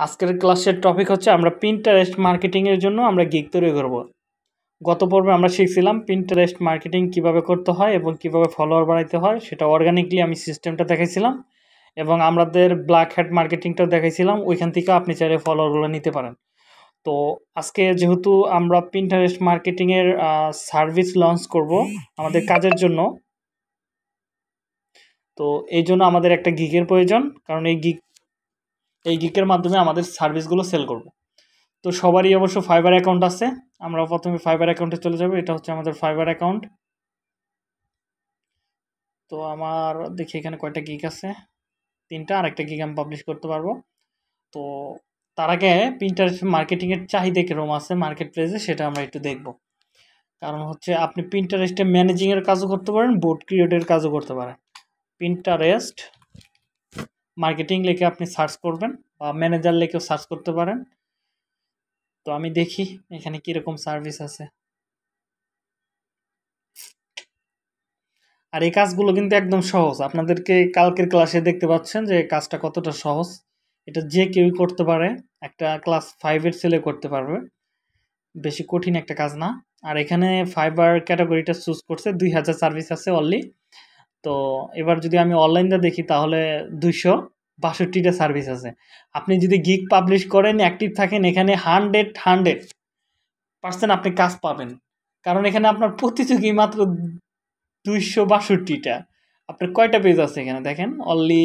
আজকের ক্লাসের টপিক হচ্ছে আমরা পিন্টারেস্ট মার্কেটিংয়ের জন্য আমরা গিগ তৈরি করব। গত পর্বে আমরা শিখছিলাম পিন্টারেস্ট মার্কেটিং কীভাবে করতে হয় এবং কীভাবে ফলোয়ার বাড়াইতে হয়, সেটা অর্গানিকলি আমি সিস্টেমটা দেখাইছিলাম এবং আমাদের ব্ল্যাক হ্যাট মার্কেটিংটাও দেখাইছিলাম, ওইখান থেকে আপনি চাইলে ফলোয়ারগুলো নিতে পারেন। তো আজকে যেহেতু আমরা পিন্টারেস্ট মার্কেটিংয়ের সার্ভিস লঞ্চ করব আমাদের কাজের জন্য, তো এই জন্য আমাদের একটা গিগের প্রয়োজন, কারণ এই গিগ এই গিকের মাধ্যমে আমাদের সার্ভিসগুলো সেল করব। তো সবারই অবশ্য ফাইবার অ্যাকাউন্ট আছে। আমরা প্রথমে ফাইবার অ্যাকাউন্টে চলে যাব। এটা হচ্ছে আমাদের ফাইবার অ্যাকাউন্ট তো আমার, দেখি এখানে কয়টা গিক আছে। তিনটা আর একটা গিক আমি পাবলিশ করতে পারব। তো তার আগে প্রিন্টারেস্ট মার্কেটিংয়ের চাহিদা কীরকম আছে মার্কেট প্লেসে সেটা আমরা একটু দেখব। কারণ হচ্ছে আপনি প্রিন্টারেস্টে ম্যানেজিংয়ের কাজও করতে পারেন বোর্ড ক্রিয়েটের কাজও করতে পারেন। প্রিন্টারেস্ট মার্কেটিং লিখে আপনি সার্চ করবেন বা ম্যানেজার লিখেও সার্চ করতে পারেন। তো আমি দেখি এখানে কীরকম সার্ভিস আছে। আর এই কাজগুলো কিন্তু একদম সহজ। আপনাদেরকে কালকের ক্লাসে দেখতে পাচ্ছেন যে কাজটা কতটা সহজ। এটা যে কেউই করতে পারে, একটা ক্লাস ফাইভের ছেলে করতে পারবে। বেশি কঠিন একটা কাজ না। আর এখানে ফাইবার ক্যাটাগরিটা চুজ করছে, দুই হাজার সার্ভিস আছে অনলি তো এবার যদি আমি অনলাইনটা দেখি, তাহলে দুইশো বাষট্টিটা সার্ভিস আছে। আপনি যদি গিগ পাবলিশ করেন অ্যাক্টিভ থাকেন, এখানে হান্ড্রেড হান্ড্রেড পার্সেন্ট আপনি কাজ পাবেন। কারণ এখানে আপনার প্রতিযোগী মাত্র দুইশো বাষট্টিটা। আপনার কয়টা পেজ আছে এখানে? দেখেন অনলি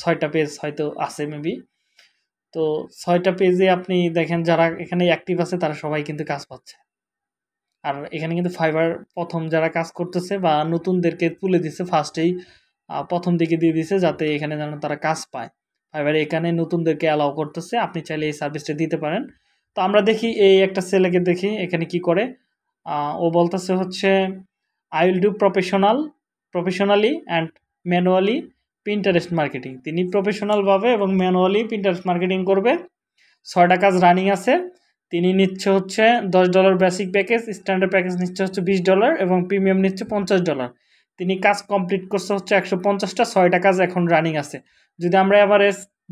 ছয়টা পেজ হয়তো আছে মেবি তো ছয়টা পেজে আপনি দেখেন, যারা এখানে অ্যাক্টিভ আছে, তারা সবাই কিন্তু কাজ পাচ্ছে। আর এখানে কিন্তু ফাইবার প্রথম যারা কাজ করতেছে বা নতুনদেরকে তুলে দিছে ফার্স্টেই প্রথম দিকে দিয়ে দিছে যাতে এখানে যেন তারা কাজ পায়। ফাইবার এখানে নতুনদেরকে অ্যালাউ করতেছে, আপনি চাইলে এই সার্ভিসটা দিতে পারেন। তো আমরা দেখি এই একটা ছেলেকে দেখি, এখানে কি করে? ও বলতেছে হচ্ছে I will do professional professionally and manually Pinterest marketing তিনি প্রফেশনালভাবে এবং ম্যানুয়ালি প্রিন্টারেস্ট মার্কেটিং করবে। ছয়টা কাজ রানিং আছে। তিনি নিচ্ছে হচ্ছে দশ dollar basic package standard package নিচ্ছে হচ্ছে বিশ ডলার এবং প্রিমিয়াম নিচ্ছে পঞ্চাশ ডলার তিনি কাজ কমপ্লিট করছে হচ্ছে একশো পঞ্চাশটা, ছয়টা কাজ এখন রানিং আছে। যদি আমরা এবারে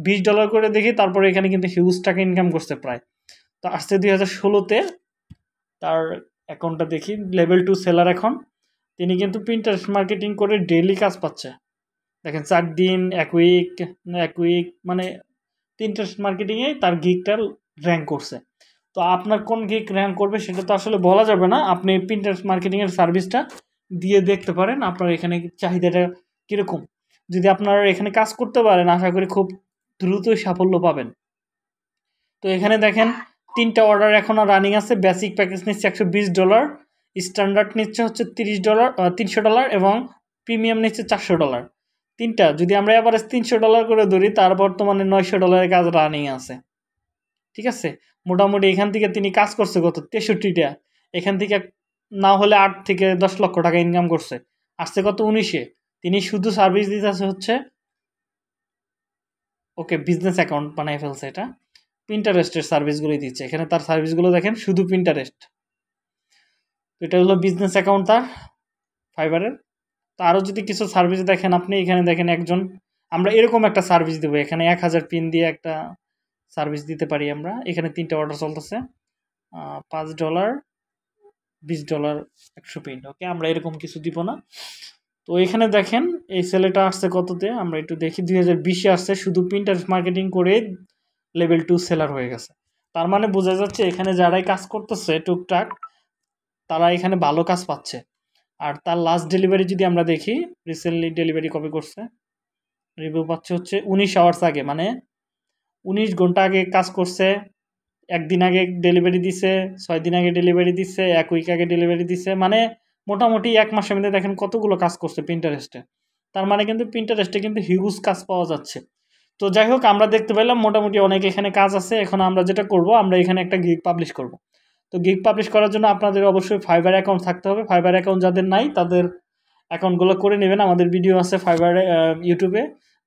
বিশ ডলার করে দেখি, তারপরে এখানে কিন্তু হিউজ টাকা ইনকাম করছে প্রায়। তো আসছে দুই হাজার ষোলোতে, তার অ্যাকাউন্টটা দেখি লেভেল টু সেলার এখন। তিনি কিন্তু প্রিন্টারেস্ট মার্কেটিং করে ডেইলি কাজ পাচ্ছে। দেখেন চার দিন, এক উইক এক উইক মানে প্রিন্টারেস্ট মার্কেটিংয়ে তার গিকটা র্যাঙ্ক করছে। তো আপনার কোন গিক র্যাঙ্ক করবে সেটা তো আসলে বলা যাবে না। আপনি প্রিন্টারেস্ট মার্কেটিংয়ের সার্ভিসটা দিয়ে দেখতে পারেন আপনার এখানে চাহিদাটা কীরকম। যদি আপনারা এখানে কাজ করতে পারেন, আশা করি খুব দ্রুতই সাফল্য পাবেন। তো এখানে দেখেন, তিনটা অর্ডার এখনও রানিং আছে। বেসিক প্যাকেজ নিচ্ছে একশো বিশ ডলার স্ট্যান্ডার্ড নিচ্ছে হচ্ছে তিরিশ ডলার তিনশো ডলার এবং প্রিমিয়াম নিচ্ছে চারশো ডলার তিনটা, যদি আমরা এবার তিনশো ডলার করে ধরি, তার বর্তমানে নয়শো ডলারের কাজ রানিং আছে। ঠিক আছে? মোটামুটি এখান থেকে তিনি কাজ করছে গত তেষট্টিটা। এখান থেকে না হলে আট থেকে দশ লক্ষ টাকা ইনকাম করছে। আসছে কত উনিশে। তিনি শুধু সার্ভিস দিতেছে হচ্ছে ওকে বিজনেস অ্যাকাউন্ট বানাই ফেলছে এটা। প্রিন্টারেস্টের সার্ভিসগুলোই দিচ্ছে। এখানে তার সার্ভিসগুলো দেখেন, শুধু প্রিন্টারেস্ট এটা হলো বিজনেস অ্যাকাউন্ট তার ফাইবারের তো আরও যদি কিছু সার্ভিস দেখেন আপনি, এখানে দেখেন একজন, আমরা এরকম একটা সার্ভিস দেবো। এখানে এক হাজার পিন দিয়ে একটা সার্ভিস দিতে পারি আমরা। এখানে তিনটে অর্ডার চলতেছে। পাঁচ ডলার বিশ ডলার একশো পিন ওকে আমরা এরকম কিছু দিব না। তো এখানে দেখেন, এই সেলেটা আসছে কততে? আমরা একটু দেখি, দুই হাজার বিশে আসছে, শুধু প্রিন্টার মার্কেটিং করে লেভেল টু সেলার হয়ে গেছে। তার মানে বোঝা যাচ্ছে, এখানে যারাই কাজ করতেছে টুকটাক, তারা এখানে ভালো কাজ পাচ্ছে। আর তার লাস্ট ডেলিভারি যদি আমরা দেখি রিসেন্টলি ডেলিভারি কবে করছে রিভিউ পাচ্ছে হচ্ছে উনিশ আওয়ার্স আগে মানে উনিশ ঘণ্টা আগে কাজ করছে, একদিন আগে ডেলিভারি দিছে, ছয় দিন আগে ডেলিভারি দিচ্ছে এক উইক আগে ডেলিভারি দিচ্ছে মানে মোটামুটি এক মাসের মধ্যে দেখেন কতগুলো কাজ করছে প্রিন্টারেস্টে তার মানে কিন্তু প্রিন্টারেস্টে কিন্তু হিউজ কাজ পাওয়া যাচ্ছে। তো যাই হোক, আমরা দেখতে পেলাম মোটামুটি অনেক এখানে কাজ আছে, এখন আমরা যেটা করব, আমরা এখানে একটা গিগ পাবলিশ করব। তো গিগ পাবলিশ করার জন্য আপনাদের অবশ্যই ফাইবার অ্যাকাউন্ট থাকতে হবে। ফাইবার অ্যাকাউন্ট যাদের নাই, তাদের অ্যাকাউন্টগুলো করে নেবেন। আমাদের ভিডিও আছে ফাইবার ইউটিউবে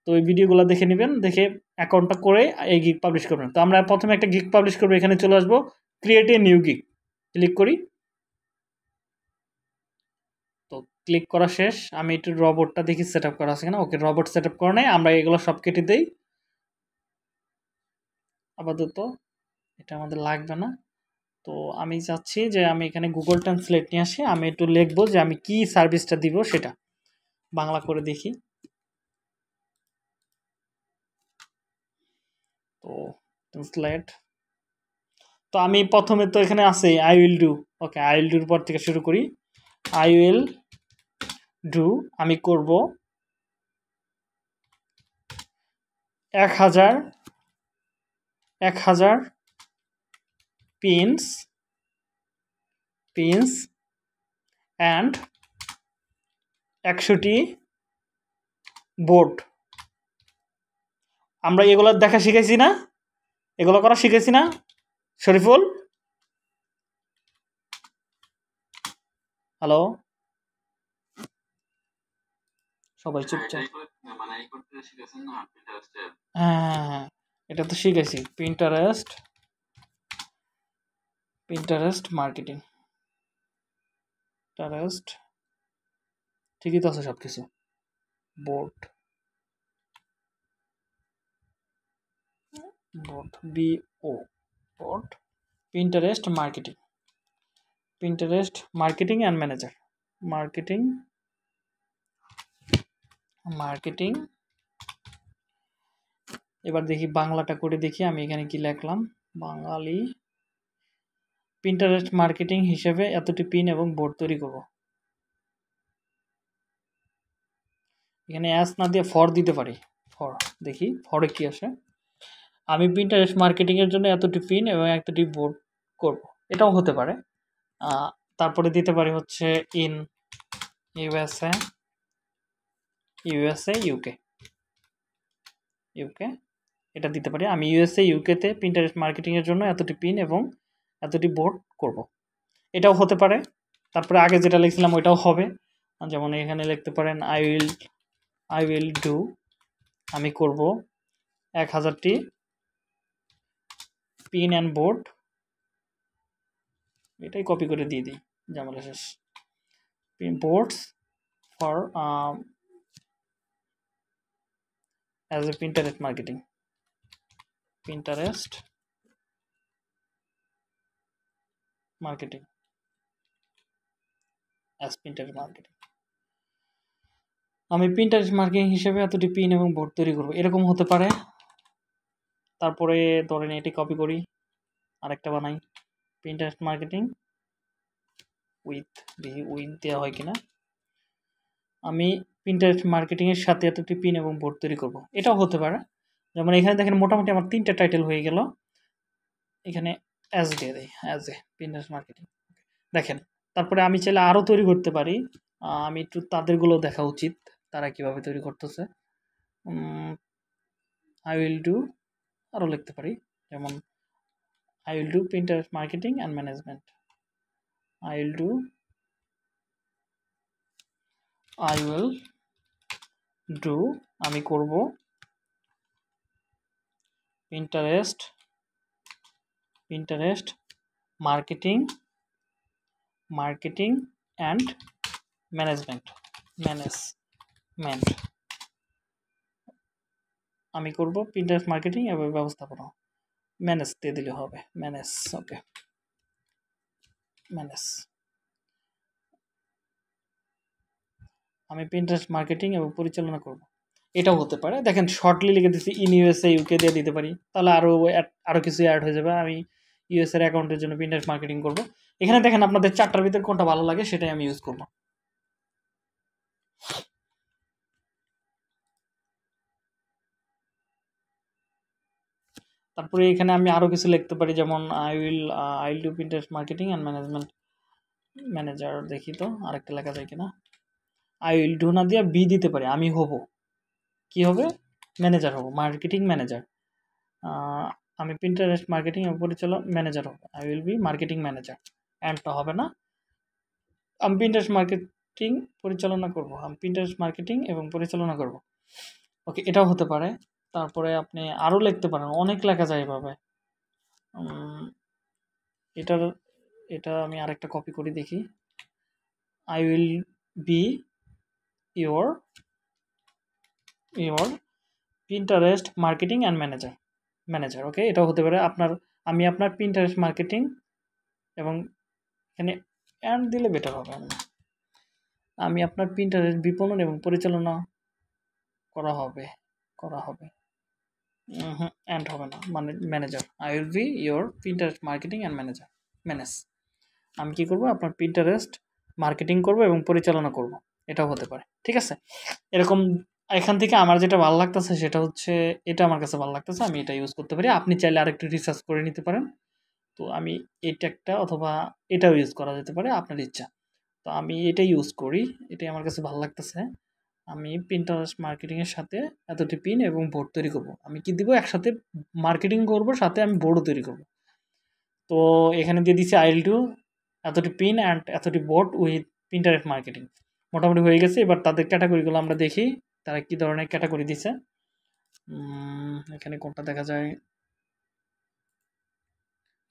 তো ওই ভিডিওগুলো দেখে নেবেন, দেখে অ্যাকাউন্টটা করে এই গিগ পাবলিশ করবেন তো আমরা প্রথমে একটা গিগ পাবলিশ করব, এখানে চলে আসব create a new gig click করি। তো ক্লিক করা শেষ। আমি একটু রবটটা দেখি সেট আপ করা আছে কিনা। ওকে রবট সেট আপ করে নেই। আমরা এগুলো সব কেটে দিই। আপাতত এটা আমাদের লাগবে না। তো আমি চাচ্ছি যে আমি এখানে গুগল ট্রান্সলেট নিয়ে আসি। আমি একটু লিখব যে আমি কি সার্ভিসটা দিব সেটা। বাংলা করে দেখি। তো ট্রান্সলেট তো আমি প্রথমে তো এখানে আছে I will do okay I will ডুর পর থেকে শুরু করি। আই উইল ডু আমি করব এক হাজার এক হাজার পিনস পিনস অ্যান্ড একশোটি বোর্ড আমরা এগুলো দেখা শিখেছি না? এগুলো করা শিখেছি না? শরীফুল? হ্যালো সবাই চুপচাপ। মানে হ্যাঁ হ্যাঁ হ্যাঁ এটা তো শিখেছি প্রিন্টারেস্ট প্রিন্টারেস্ট মার্কেটিং ঠিকই তো আছে সব কিছু board board B O board Pinterest marketing Pinterest marketing and manager marketing marketing এবার দেখি বাংলাটা করে দেখি, আমি এখানে কি লিখলাম? বাঙালি পিন্টারেস্ট মার্কেটিং হিসেবে এতটি পিন এবং বোর্ড তৈরি করব। এখানে অ্যাস না দিয়ে ফর দিতে পারি। ফর দেখি ফরে কি আসে? আমি পিন্টারেস্ট মার্কেটিংয়ের জন্য এতটি পিন এবং এতটি বোর্ড করব। এটাও হতে পারে। তারপরে দিতে পারি হচ্ছে in USA USA UK UK এটা দিতে পারি। আমি ইউএসএ ইউকেতে পিন্টারেস্ট মার্কেটিংয়ের জন্য এতটি পিন এবং এতটি বোর্ড করব। এটাও হতে পারে। তারপরে আগে যেটা লিখছিলাম ওইটাও হবে। যেমন এখানে লিখতে পারেন I will I will do আমি করব। এক হাজারটি পিন অ্যান্ড বোর্ড এটাই কপি করে দিয়ে দিই জামালা শেষ। Boards for as a Pinterest marketing Pinterest marketing as Pinterest marketing আমি পিন্টারেস্ট মার্কেটিং হিসেবে এতটি পিন এবং বোর্ড তৈরি করব। এরকম হতে পারে তারপরে ধরেন এটি কপি করি, আরেকটা বানাই। প্রিন্টারেস্ট মার্কেটিং উইথ দেখি উইথ দেওয়া হয় কিনা। আমি প্রিন্টারেস্ট মার্কেটিংয়ের সাথে এতটি পিন এবং বোর্ড তৈরি করব। এটাও হতে পারে। যেমন এখানে দেখেন মোটামুটি আমার তিনটা টাইটেল হয়ে গেল। এখানে অ্যাজ দিয়ে দেয় অ্যাজ এ পিন্টারেস্ট মার্কেটিং দেখেন, তারপরে আমি চাইলে আরও তৈরি করতে পারি। আমি একটু তাদেরগুলো দেখা উচিত, তারা কীভাবে তৈরি করতেছে। আই উইল ডু আরও লিখতে পারি। যেমন I will do Pinterest marketing and management I will do I will do আমি করব Pinterest Pinterest marketing marketing and management management আমি করব পিন্টারেস্ট মার্কেটিং এবং ব্যবস্থাপনা। ম্যানেজ দিয়ে দিলে হবে। ম্যানেজ ওকে ম্যানেজ আমি পিন্টারেস্ট মার্কেটিং এবং পরিচালনা করব। এটাও হতে পারে। দেখেন শর্টলি লিখে দিচ্ছি ইন ইউএসএ ইউকে দিয়ে দিতে পারি। তাহলে আরও আরও কিছু অ্যাড হয়ে যাবে। আমি ইউএসএর অ্যাকাউন্টের জন্য পিন্টারেস্ট মার্কেটিং করব। এখানে দেখেন, আপনাদের চারটার ভিতরে কোনটা ভালো লাগে সেটাই আমি ইউজ করব। তারপরে এখানে আমি আরও কিছু লিখতে পারি, যেমন I will I will do Pinterest marketing and management manager দেখি তো, আরেকটা লেখা যায় কিনা। আই উইল ডু না দিয়ে বি দিতে পারি, আমি হব। কি হবে? ম্যানেজার হব মার্কেটিং ম্যানেজার আমি পিন্টারেস্ট মার্কেটিং এবং পরিচালক ম্যানেজার হব I will be marketing manager অ্যান্ডটা হবে না। আমি পিন্টারেস্ট মার্কেটিং পরিচালনা করব, আমি পিন্টারেস্ট মার্কেটিং এবং পরিচালনা করব। ওকে এটাও হতে পারে। তারপরে আপনি আরও লিখতে পারেন, অনেক লেখা যায় এভাবে। এটার, এটা আমি আরেকটা কপি করে, দেখি। I will be your your Pinterest marketing and manager manager okay এটাও হতে পারে আপনার, আমি আপনার পিন্টারেস্ট মার্কেটিং এবং এখানে অ্যান্ড দিলে বেটার হবে। আমি আপনার পিন্টারেস্ট বিপণন এবং পরিচালনা করা হবে করা হবে। অ্যান্ড হবে না। মানে manager I will be your Pinterest marketing and manager manage আমি কী করব? আপনার পিন্টারেস্ট মার্কেটিং করব এবং পরিচালনা করব। এটাও হতে পারে। ঠিক আছে? এরকম এখান থেকে আমার যেটা ভালো লাগতেছে সেটা হচ্ছে, এটা আমার কাছে ভালো লাগতেছে। আমি এটা ইউজ করতে পারি। আপনি চাইলে আরেকটু রিসার্চ করে নিতে পারেন। তো আমি এটা একটা অথবা এটাও ইউজ করা যেতে পারে। আপনার ইচ্ছা। তো আমি এটা ইউজ করি। এটাই আমার কাছে ভালো লাগতেছে। আমি পিন্টারেস্ট মার্কেটিংয়ের সাথে এতটি পিন এবং বোর্ড তৈরি করব। আমি কি দিব? একসাথে মার্কেটিং করব, সাথে আমি বোর্ডও তৈরি করব। তো এখানে দিয়ে দিচ্ছি আইল টু এতটি পিন অ্যান্ড এতটি বোর্ড উইথ পিন্টারেস্ট মার্কেটিং মোটামুটি হয়ে গেছে, এবার তাদের ক্যাটাগরিগুলো আমরা দেখি, তারা কী ধরনের ক্যাটাগরি দিছে। এখানে কোনটা দেখা যায়?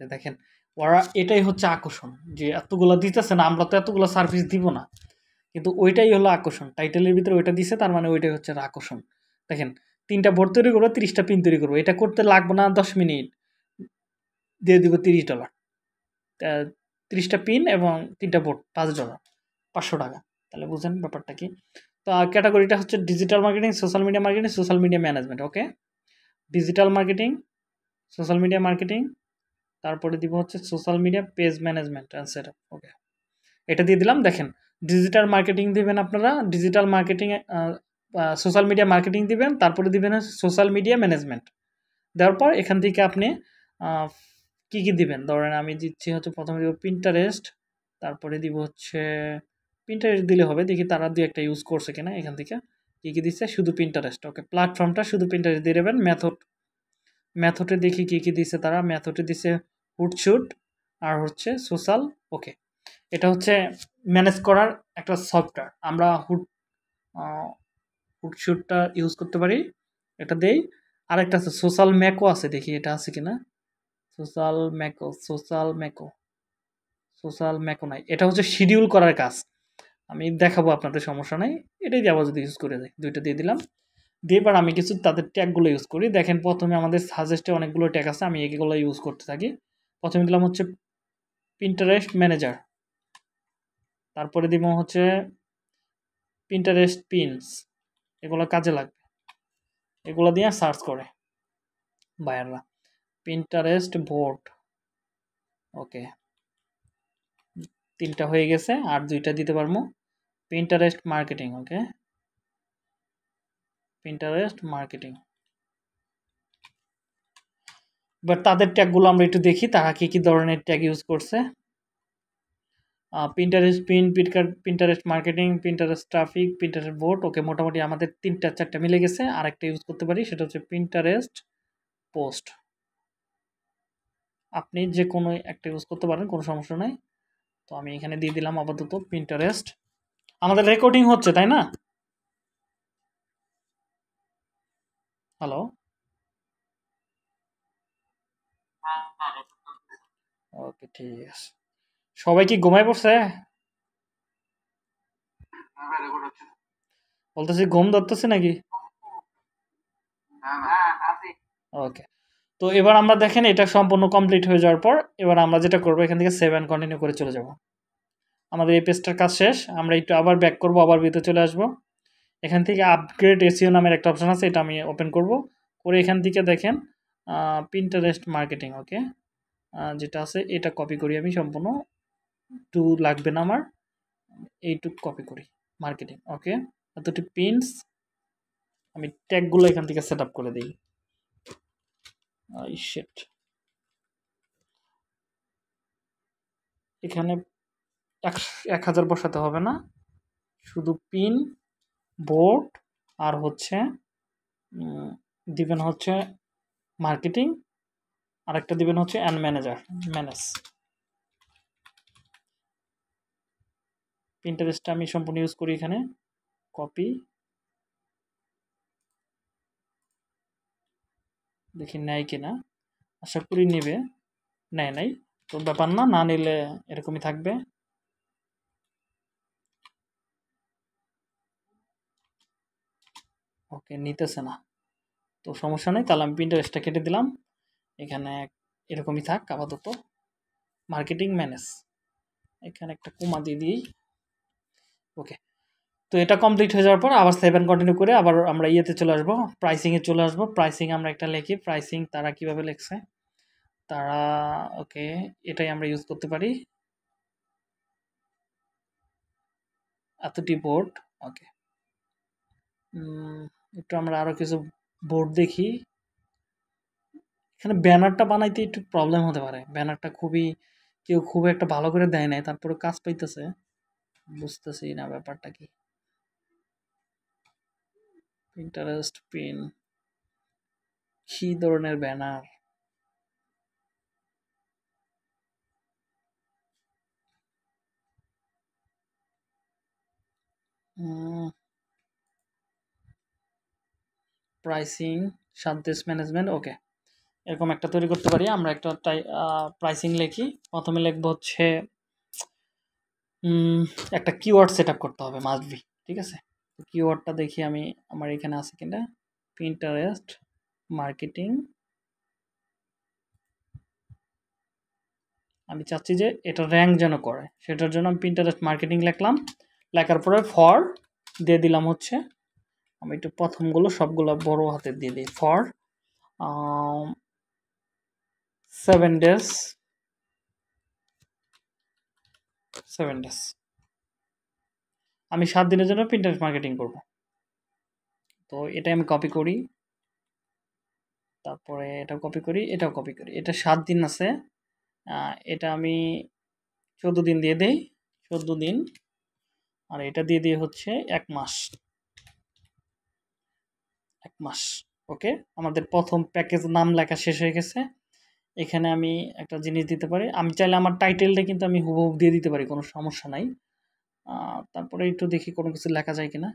দেখেন, ওরা এটাই হচ্ছে আকর্ষণ, যে এতগুলো দিতেছে না, আমরা তো এতগুলো সার্ভিস দিব না। কিন্তু ওইটাই হলো আকর্ষণ। টাইটেলের ভিতরে ওইটা দিছে, তার মানে ওইটাই হচ্ছে আকর্ষণ। দেখেন, তিনটা ভোট তৈরি করব, তিরিশটা পিন তৈরি করব। এটা করতে লাগবে না দশ মিনিট। দিয়ে দিব তিরিশ ডলার তিরিশটা পিন এবং তিনটা ভোট, পাঁচ ডলার পাঁচশো টাকা। তাহলে বুঝেন ব্যাপারটা কি? তো ক্যাটাগরিটা হচ্ছে digital marketing social media marketing social media management okay digital marketing social media marketing তারপরে দিব হচ্ছে social media page management and set okay এটা দিয়ে দিলাম। দেখেন ডিজিটাল মার্কেটিং দিবেন আপনারা digital marketing social media marketing দিবেন, তারপরে দিবেন সোশ্যাল মিডিয়া ম্যানেজমেন্ট দেওয়ার পর এখান থেকে আপনি কী কী দিবেন? ধরেন আমি দিচ্ছি হচ্ছে প্রথমে দিব প্রিন্টারেস্ট তারপরে দিব হচ্ছে প্রিন্টারেস্ট দিলে হবে, দেখি তারা দিয়ে একটা ইউজ করছে কিনা এখান থেকে। কী কী দিচ্ছে? শুধু প্রিন্টারেস্ট ওকে প্ল্যাটফর্মটা শুধু প্রিন্টারেস্ট দিয়ে দেবেন মেথড মেথডে দেখি কী কী দিচ্ছে তারা। মেথডে দিচ্ছে হুটশুট, আর হচ্ছে সোশ্যাল ওকে এটা হচ্ছে ম্যানেজ করার একটা সফটওয়্যার আমরা হুট হুটশুটটা ইউজ করতে পারি, এটা দেই। আর একটা আছে সোশ্যাল ম্যাকো আছে, দেখি এটা আছে কি না সোশ্যাল ম্যাকো সোশ্যাল ম্যাকো সোশ্যাল ম্যাকো নাই। এটা হচ্ছে শিডিউল করার কাজ। আমি দেখাবো আপনাদের সমস্যা নাই। এটাই দিয়ে আবার যদি ইউজ করে দেয় দুইটা দিয়ে দিলাম। দিয়ে এবার আমি কিছু তাদের ট্যাগগুলো ইউজ করি। দেখেন, প্রথমে আমাদের সাজেস্টে অনেকগুলো ট্যাগ আছে, আমি এগুলো ইউজ করতে থাকি। প্রথমে দিলাম হচ্ছে পিন্টারেস্ট ম্যানেজার তারপরে দিব হচ্ছে পিন্টারেস্ট পিনস এগুলো কাজে লাগবে। এগুলো দিয়ে সার্চ করে বায়াররা পিন্টারেস্ট বোর্ড ওকে তিনটা হয়ে গেছে, আর দুইটা দিতে পারব। Pinterest marketing okay Pinterest marketing but তাদের ট্যাগগুলো আমরা একটু দেখি, তারা কী কী ধরনের ট্যাগ ইউজ করছে। Pinterest pin Pinterest marketing Pinterest traffic Pinterest board okay মোটামুটি আমাদের তিনটা চারটা মিলে গেছে। আর একটা ইউজ করতে পারি সেটা হচ্ছে পিন্টারেস্ট পোস্ট আপনি যে কোনো একটা ইউজ করতে পারেন কোনো সমস্যা নাই। তো আমি এখানে দিয়ে দিলাম আপাতত পিন্টারেস্ট আমাদের রেকর্ডিং হচ্ছে তাই না? হ্যালো ওকে ঠিক আছে। সবাই কি ঘুমায় পড়ছে? বলতেছি, ঘুম ধরতেছে নাকি? ওকে তো এবার আমরা দেখেন, এটা সম্পূর্ণ কমপ্লিট হয়ে যাওয়ার পর, এবার আমরা যেটা করব, এখান থেকে সেভেন কন্টিনিউ করে চলে যাব। আমাদের এই পেজটার কাজ শেষ, আমরা একটু আবার ব্যাক করব, আবার ভিতরে চলে আসব। এখান থেকে আপগ্রেড এসিও নামের একটা অপশান আছে, এটা আমি ওপেন করব। করে এখান থেকে দেখেন পিন্টারেস্ট মার্কেটিং ওকে যেটা আছে, এটা কপি করি আমি সম্পূর্ণ। টু লাগবে না আমার। এইটুক কপি করি মার্কেটিং ওকে এতটি পিনস আমি ট্যাগগুলো এখান থেকে সেট আপ করে দিই। শেট এখানে এক হাজার বসাতে হবে না। শুধু পিন বোর্ড আর হচ্ছে দিবেন হচ্ছে মার্কেটিং আরেকটা দিবেন হচ্ছে অ্যান্ড ম্যানেজার ম্যানেজ পিন্টারেস্টটা আমি সম্পূর্ণ ইউজ করি এখানে। কপি দেখি নেয় কিনা। আশা করি নেবে। নেয় নাই। তো ব্যাপার না না নিলে এরকমই থাকবে। ওকে, নিতেছে না। তো সমস্যা নেই, তাহলে আমি পিন্টারেস্টটা কেটে দিলাম। এখানে এরকমই থাক, আপাতত। মার্কেটিং ম্যানেজ এখানে একটা কোমা দিয়ে দিই। ওকে তো এটা কমপ্লিট হয়ে যাওয়ার পর আবার সেভেন কন্টিনিউ করে আবার আমরা ইয়েতে চলে আসব প্রাইসিংয়ে চলে আসব। প্রাইসিং আমরা একটা লিখি প্রাইসিং তারা কীভাবে লিখছে? তারা ওকে এটাই আমরা ইউজ করতে পারি। এতটি বোর্ড ওকে একটু আমরা আরও কিছু বোর্ড দেখি। এখানে ব্যানারটা বানাইতে একটু প্রবলেম হতে পারে। ব্যানারটা খুবই, কেউ খুব একটা ভালো করে দেয় নাই তারপরে কাজ পাইতেছে। বুঝতেছি না ব্যাপারটা কি? ইন্টারেস্ট পিন কি ধরনের ব্যানার প্রাইসিং সাদ্দেশ ম্যানেজমেন্ট ওকে এরকম একটা তৈরি করতে পারি। আমরা একটা প্রাইসিং লিখি। প্রথমে লিখব হচ্ছে একটা কিওয়ার্ড সেট করতে হবে মাস্ট ঠিক আছে? কিওয়ার্ডটা দেখি আমি, আমার এখানে আছে কিনা? পিন্টারেস্ট মার্কেটিং আমি চাচ্ছি যে এটা র্যাঙ্ক যেন করে, সেটার জন্য আমি পিন্টারেস্ট মার্কেটিং লিখলাম। লেখার পরে ফর দিয়ে দিলাম হচ্ছে, আমি একটু প্রথমগুলো সবগুলো বড় হাতে দিয়ে দিই for seven days seven days আমি সাত দিনের জন্য প্রিন্টারেস্ট মার্কেটিং করব। তো এটা আমি কপি করি। তারপরে এটাও কপি করি, এটাও কপি করি। এটা সাত দিন আছে। এটা আমি চোদ্দ দিন দিয়ে দেই। চোদ্দ দিন। আর এটা দিয়ে দিয়ে হচ্ছে এক মাস। এক মাস। ওকে? আমাদের প্রথম প্যাকেজ নাম লেখা শেষ হয়ে গেছে। এখানে আমি একটা জিনিস দিতে পারি। আমি চাইলে আমার টাইটেলটা কিন্তু আমি হুবহুব দিয়ে দিতে পারি, কোনো সমস্যা নাই। তারপরে একটু দেখি কোনো কিছু লেখা যায় কিনা।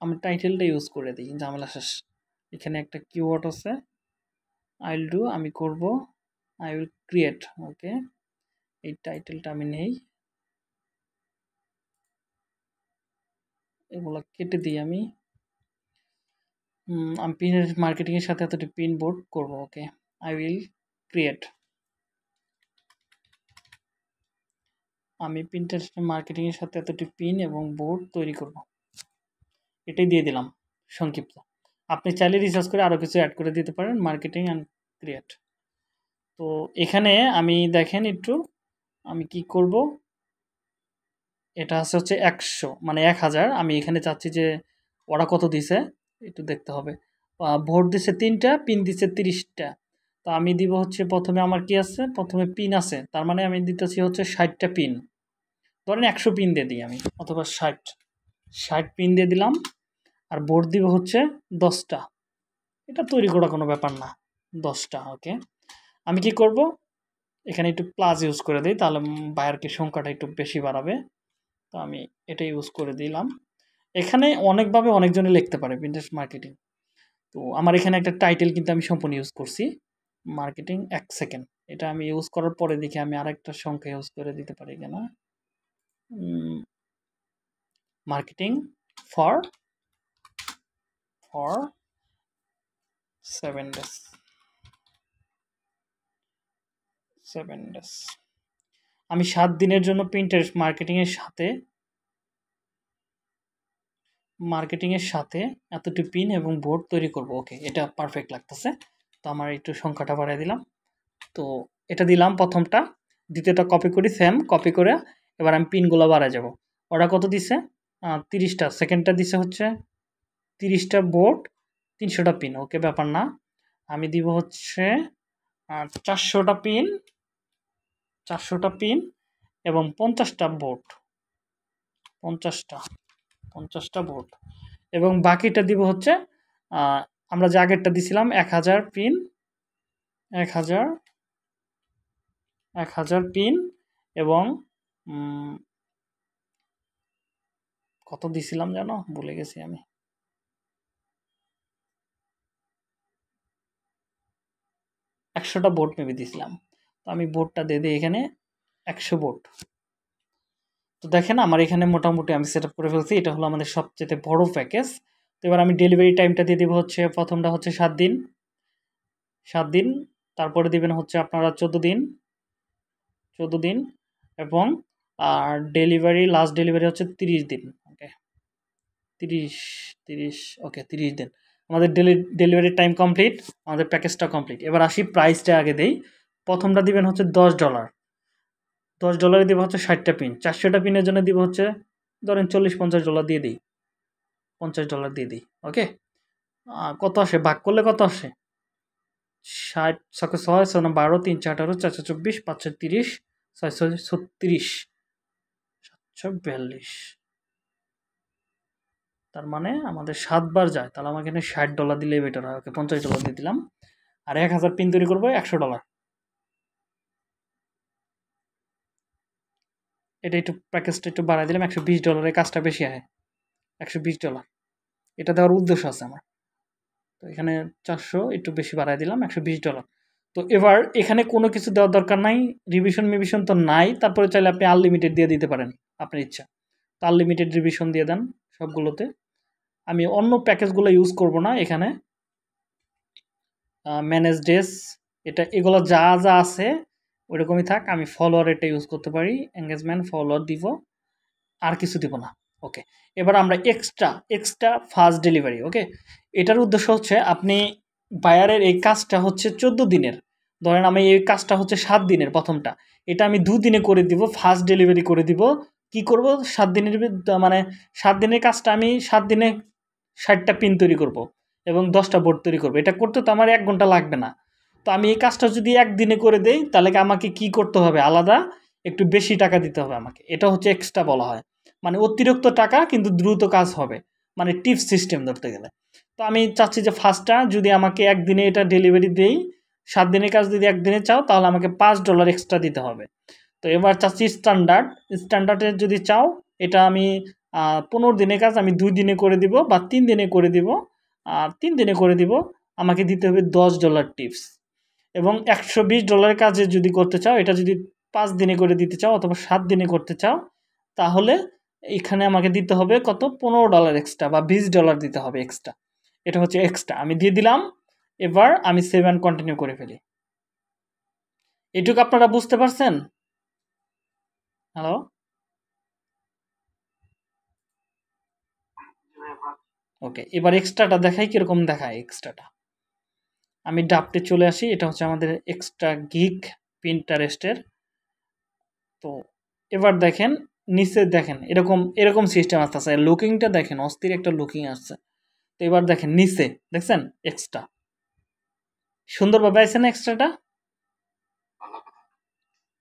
আমি টাইটেলটা ইউজ করে দিই, ঝামেলা শেষ। এখানে একটা কিওয়ার্ড আছে। আই উইল ডু আমি করব। আই উইল ক্রিয়েট ওকে এই টাইটেলটা আমি নেই। এগুলো কেটে দিই আমি। আমি পিনের মার্কেটিংয়ের সাথে এতটি পিন বোর্ড করব ওকে আই উইল ক্রিয়েট আমি পিন্টারেস্ট মার্কেটিংয়ের সাথে এতটি পিন এবং বোর্ড তৈরি করব। এটাই দিয়ে দিলাম, সংক্ষিপ্ত। আপনি চাইলে রিসার্চ করে আরও কিছু অ্যাড করে দিতে পারেন মার্কেটিং অ্যান্ড ক্রিয়েট তো এখানে আমি দেখেন একটু, আমি কি করব? এটা আছে হচ্ছে একশো মানে এক হাজার। আমি এখানে চাচ্ছি যে ওরা কত দিছে? একটু দেখতে হবে। ভোট দিছে তিনটা, পিন দিছে তিরিশটা। তো আমি দিব হচ্ছে প্রথমে আমার কি আছে? প্রথমে পিন আছে। তার মানে আমি দিতেছি হচ্ছে ষাটটা পিন। ধরেন একশো পিন দিয়ে দিই আমি, অথবা ষাট। ষাট পিন দিয়ে দিলাম, আর ভোট দিব হচ্ছে দশটা। এটা তৈরি করা কোনো ব্যাপার না, দশটা, ওকে? আমি কি করব? এখানে একটু প্লাস ইউজ করে দিই, তাহলে বায়ারকে সংখ্যাটা একটু বেশি বাড়াবে। তো আমি এটা ইউজ করে দিলাম। এখানে অনেকভাবে অনেকজনে লিখতে পারে প্রিন্টারেস্ট মার্কেটিং তো আমার এখানে একটা টাইটেল কিন্তু আমি সম্পূর্ণ ইউজ করছি মার্কেটিং এক সেকেন্ড এটা আমি ইউজ করার পরে দেখি আমি আরেকটা সংখ্যা ইউজ করে দিতে পারি কেনা marketing for for seven days seven days আমি সাত দিনের জন্য প্রিন্টারেস্ট মার্কেটিংয়ের সাথে মার্কেটিংয়ের সাথে এতটি পিন এবং বোর্ড তৈরি করব ওকে এটা পারফেক্ট লাগতেছে। তো আমার একটু সংখ্যাটা বাড়িয়ে দিলাম। তো এটা দিলাম প্রথমটা, দ্বিতীয়টা কপি করি সেম কপি করে এবার আমি পিনগুলো বাড়ায় যাব। ওরা কত দিছে? তিরিশটা। সেকেন্ডটা দিছে হচ্ছে তিরিশটা বোর্ড তিনশোটা পিন ওকে ব্যাপার না। আমি দিব হচ্ছে চারশোটা পিন চারশোটা পিন এবং পঞ্চাশটা বোর্ড পঞ্চাশটা। পঞ্চাশটা বোর্ড এবং বাকিটা দিব হচ্ছে আমরা যে আগেরটা দিছিলাম, এক হাজার পিন, এক হাজার এক হাজার পিন এবং কত দিছিলাম জানো ভুলে গেছি আমি। একশোটা বোর্ড মেবি দিছিলাম। তো আমি বোর্ডটা দিয়ে দিই এখানে, একশো বোর্ড তো দেখেন আমার এখানে মোটামুটি আমি সেট করে ফেলছি। এটা হলো আমাদের সবচেয়ে বড় প্যাকেজ তো এবার আমি ডেলিভারি টাইমটা দিয়ে দেবো হচ্ছে, প্রথমটা হচ্ছে সাত দিন। সাত দিন, তারপরে দিবেন হচ্ছে আপনারা চোদ্দ দিন। চোদ্দ দিন এবং, আর ডেলিভারি লাস্ট ডেলিভারি হচ্ছে তিরিশ দিন ওকে তিরিশ তিরিশ ওকে তিরিশ দিন। আমাদের ডেলি ডেলিভারি টাইম কমপ্লিট আমাদের প্যাকেজটা কমপ্লিট এবার আসি প্রাইসটা আগে দেই। প্রথমটা দিবেন হচ্ছে দশ ডলার দশ ডলারে দিব হচ্ছে ষাটটা পিন চারশোটা পিনের জন্য দিব হচ্ছে, ধরেন চল্লিশ পঞ্চাশ ডলার দিয়ে দিই। পঞ্চাশ ডলার দিয়ে দিই ওকে কত আসে? ভাগ করলে কত আসে? ষাট ছকে ছয় ছয় বারো, তিন, চার আঠারো চারশো চব্বিশ পাঁচশো তিরিশ ছয়শো ছত্রিশ সাতশো বিয়াল্লিশ। তার মানে আমাদের সাতবার যায়, তাহলে আমাকে এখানে ষাট ডলার দিলেই বেটার হয়। ওকে, পঞ্চাশ ডলার দিয়ে দিলাম। আর এক হাজার পিন তৈরি করব, একশো ডলার এটা একটু প্যাকেজটা একটু বাড়াই দিলাম, একশো বিশ ডলারের কাজটা বেশি হয় একশো বিশ ডলার এটা দেওয়ার উদ্দেশ্য আছে আমার। তো এখানে চারশো একটু বেশি বাড়াই দিলাম, একশো বিশ ডলার তো এবার এখানে কোনো কিছু দেওয়ার দরকার নাই রিভিশন মিভিশন তো নাই, তারপরে চাইলে আপনি আনলিমিটেড দিয়ে দিতে পারেন, আপনার ইচ্ছা। তো আনলিমিটেড রিভিশন দিয়ে দেন সবগুলোতে। আমি অন্য প্যাকেজগুলো ইউজ করব না এখানে। ম্যানেজ ডেস এটা এগুলো যা যা আছে ওইরকমই থাক, আমি ফলোয়ার এটা ইউজ করতে পারি এঙ্গেজমেন্ট ফলোয়ার দিব, আর কিছু দিব না ওকে এবার আমরা extra extra fast delivery okay এটার উদ্দেশ্য হচ্ছে আপনি বায়ারের এই কাজটা হচ্ছে চোদ্দ দিনের, ধরেন আমি এই কাজটা হচ্ছে সাত দিনের প্রথমটা, এটা আমি দুদিনে করে দিব ফাস্ট ডেলিভারি করে দিব, কি করব? সাত দিনের মানে সাত দিনের কাজটা আমি সাত দিনে ষাটটা পিন তৈরি করব এবং দশটা বোর্ড তৈরি করব, এটা করতে তো আমার এক ঘণ্টা লাগবে না। তো আমি এই কাজটা যদি একদিনে করে দেই, তাহলে আমাকে কি করতে হবে? আলাদা একটু বেশি টাকা দিতে হবে আমাকে। এটা হচ্ছে এক্সট্রা বলা হয়। মানে অতিরিক্ত টাকা কিন্তু দ্রুত কাজ হবে। মানে টিপ সিস্টেম ধরতে গেলে। তো আমি চাচ্ছি যে ফার্স্টটা যদি আমাকে একদিনে এটা ডেলিভারি দেই, সাত দিনের কাজ যদি একদিনে চাও, তাহলে আমাকে পাঁচ ডলার এক্সট্রা দিতে হবে। তো এবার চাচ্ছি স্ট্যান্ডার্ড স্ট্যান্ডার্ডের যদি চাও, এটা আমি পনেরো দিনের কাজ আমি দুই দিনে করে দিব বা তিন দিনে করে দিব। তিন দিনে করে দিব। আমাকে দিতে হবে দশ ডলার টিপস এবং একশো বিশ ডলারের কাজে যদি করতে চাও, এটা যদি পাঁচ দিনে করে দিতে চাও অথবা সাত দিনে করতে চাও, তাহলে এখানে আমাকে দিতে হবে কত? পনেরো ডলার এক্সট্রা বা বিশ ডলার দিতে হবে এক্সট্রা এটা হচ্ছে এক্সট্রা আমি দিয়ে দিলাম, এবার আমি সেভেন কন্টিনিউ করে ফেলি। এটুকু আপনারা বুঝতে পারছেন? হ্যালো ওকে এবার এক্সট্রাটা দেখাই, কীরকম দেখায় এক্সট্রাটা আমি ডাপটে চলে আসি, এটা হচ্ছে আমাদের এক্সট্রা গিক প্রিন্টারেস্টের তো এবার দেখেন, নিচে দেখেন, এরকম এরকম সিস্টেম আসতেছে। লুকিংটা দেখেন, অস্থির একটা লুকিং আসছে। তো এবার দেখেন, নিচে, দেখছেন? এক্সট্রা সুন্দরভাবে আছে না এক্সট্রাটা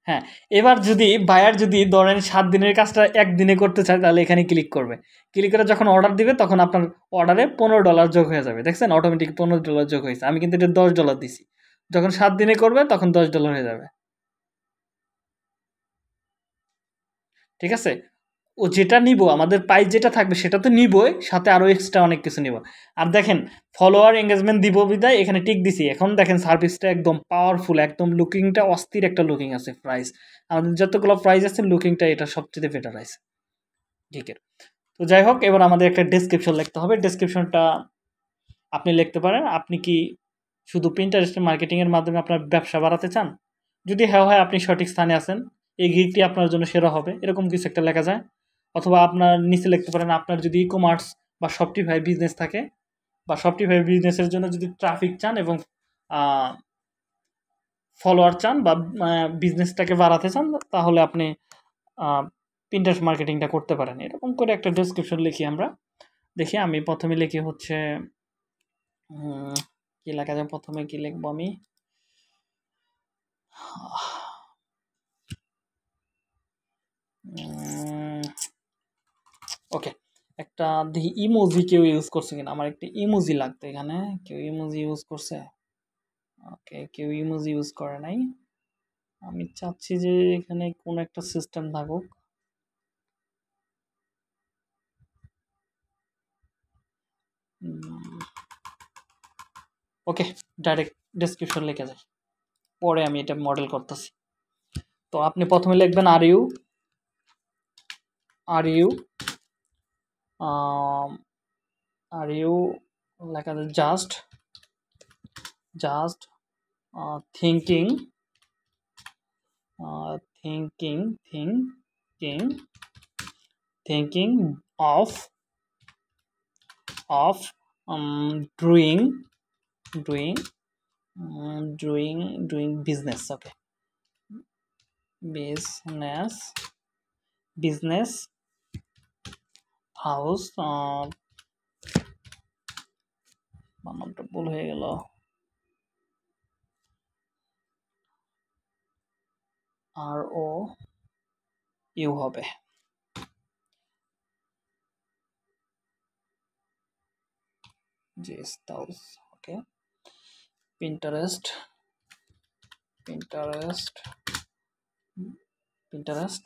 হ্যাঁ এবার যদি বায়ার যদি ধরেন সাত দিনের কাজটা একদিনে করতে চায়, তাহলে এখানে ক্লিক করবে। ক্লিক করে যখন অর্ডার দিবে, তখন আপনার অর্ডারে পনেরো ডলার যোগ হয়ে যাবে। দেখছেন? অটোমেটিক পনেরো ডলার যোগ হয়েছে। আমি কিন্তু এটা দশ ডলার দিছি। যখন সাত দিনে করবে, তখন দশ ডলার হয়ে যাবে। ঠিক আছে? ও যেটা নিব, আমাদের প্রাইস যেটা থাকবে সেটা তো নিবই, সাথে আরও এক্সট্রা অনেক কিছু নিব। আর দেখেন ফলোয়ার এঙ্গেজমেন্ট দিব বিদায় এখানে টিক দিছি। এখন দেখেন সার্ভিসটা একদম পাওয়ারফুল একদম লুকিংটা অস্থির একটা লুকিং আছে প্রাইস আমাদের যতগুলো প্রাইস আছে লুকিংটা এটা সবচেয়ে বেটার আছে। ঠিকের তো যাই হোক, এবার আমাদের একটা ডেসক্রিপশন লিখতে হবে। ডেসক্রিপশনটা আপনি লিখতে পারেন। আপনি কি শুধু প্রিন্টারেস্ট মার্কেটিংয়ের মাধ্যমে আপনার ব্যবসা বাড়াতে চান? যদি হ্যাঁ হয়, আপনি সঠিক স্থানে আছেন। এই গিকটি আপনার জন্য সেরা হবে। এরকম কিছু একটা লেখা যায়। অথবা আপনার নিচে লিখতে পারেন আপনার যদি ই কমার্স বা শপটিফাই বিজনেস থাকে, বা শপটিফাই বিজনেসের জন্য যদি ট্রাফিক চান এবং ফলোয়ার চান বা বিজনেসটাকে বাড়াতে চান, তাহলে আপনি প্রিন্টার মার্কেটিংটা করতে পারেন। এরকম করে একটা ডেসক্রিপশন লিখি আমরা। দেখি আমি প্রথমে লিখি হচ্ছে কি লেখা যায়? প্রথমে কি লিখব আমি? ওকে একটা দেখি ইমোজি কেউ ইউজ করছে কিনা? আমার একটা ইমোজি লাগতো এখানে। কেউ ইমোজি ইউজ করছে? ওকে কেউ ইমোজি ইউজ করে নাই। আমি চাচ্ছি যে এখানে কোন একটা সিস্টেম থাকুক। ওকে ডাইরেক্ট ডেসক্রিপশন লিখে যায় পরে আমি এটা মডেল করতেছি। তো আপনি প্রথমে লিখবেন are you are you um, are you like just just uh, thinking uh, thinking thinking thinking of of um doing doing um, doing doing business okay. Business business house নামটা ভুল হয়ে গেল। আর ও ইউ হবে। ওকে পিন্টারেস্ট পিন্টারেস্ট পিন্টারেস্ট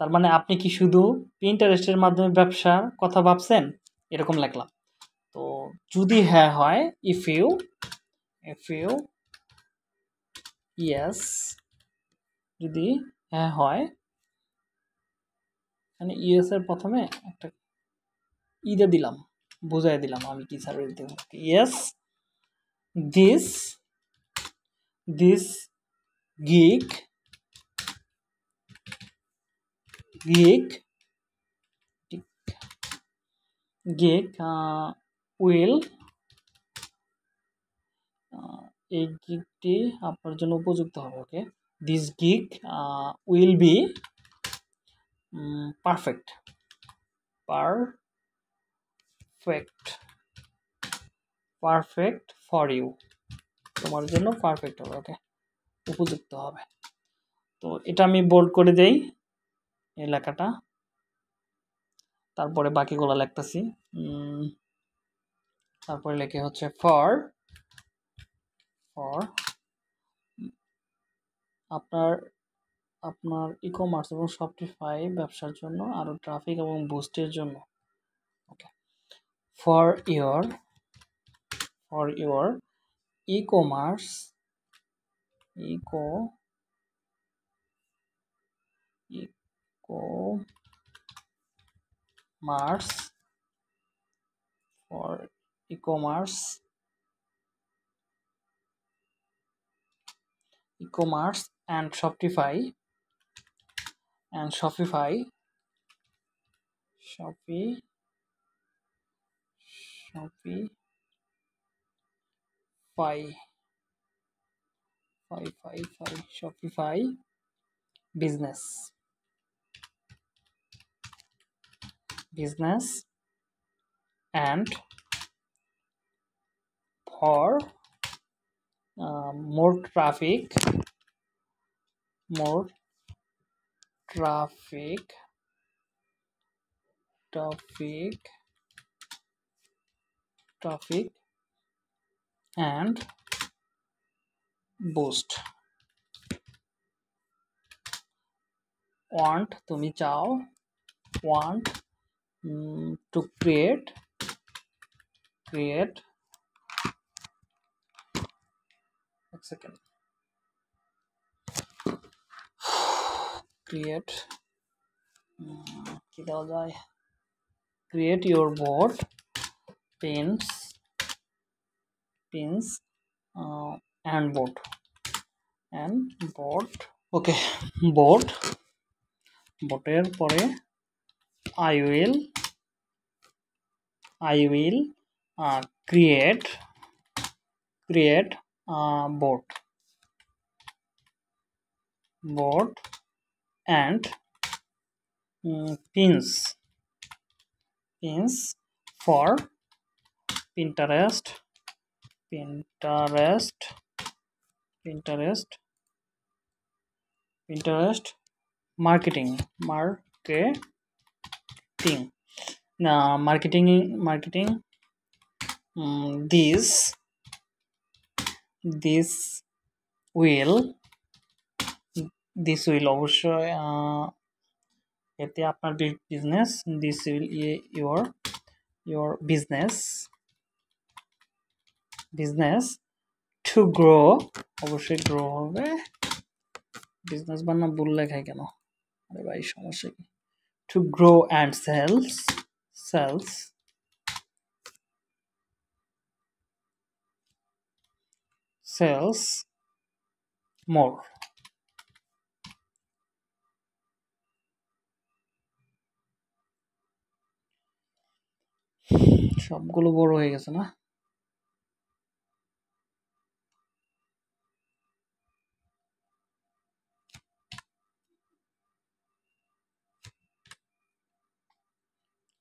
তার মানে আপনি কি শুধু পিন্টারেস্টের মাধ্যমে ব্যবসার কথা ভাবছেন? এরকম লিখলাম। তো যদি হ্যাঁ হয় if you if you yes যদি হ্যাঁ হয় মানে ইউএস এর প্রথমে একটা ইদে দিলাম, বুঝাই দিলাম আমি কি service Dev. Yes this this geek uh, will uh, এই গিকটি আপনার জন্য উপযুক্ত হবে okay this gig will be perfect perfect perfect for you তোমার জন্য পারফেক্ট হবে ওকে উপযুক্ত হবে। তো এটা আমি বোল্ড করে দেই। এই লেখাটা তারপরে বাকিগুলো লিখতেছি। তারপরে লেখে হচ্ছে ফর ফর আপনার আপনার ই কমার্স এবং শপিফাই ব্যবসার জন্য আরও ট্রাফিক এবং বুস্টের জন্য। Okay for your for your e-commerce eco e-commerce for e-commerce e-commerce and Shopify and Shopify Shopify Shopify Shopify business business and for uh, more traffic more traffic traffic traffic and boost want তুমি চাও want um, to create create এক second create উম, কি দেওয়া যায় create your board pins pins uh, and board and board okay board বোটের পরে I will I will uh, create create a board. Board and mm, pins. Pins for Pinterest Pinterest Pinterest Pinterest marketing marketing. Now marketing marketing um, this this will this will আহ, এতে আপনার business this will your your business business to grow অবশ্যই grow হবে। Business বান্না ভুল লেখায় কেন? আরে ভাই সমস্যা কি? to grow and sells sells sells more সবগুলো বড় হয়ে গেছে না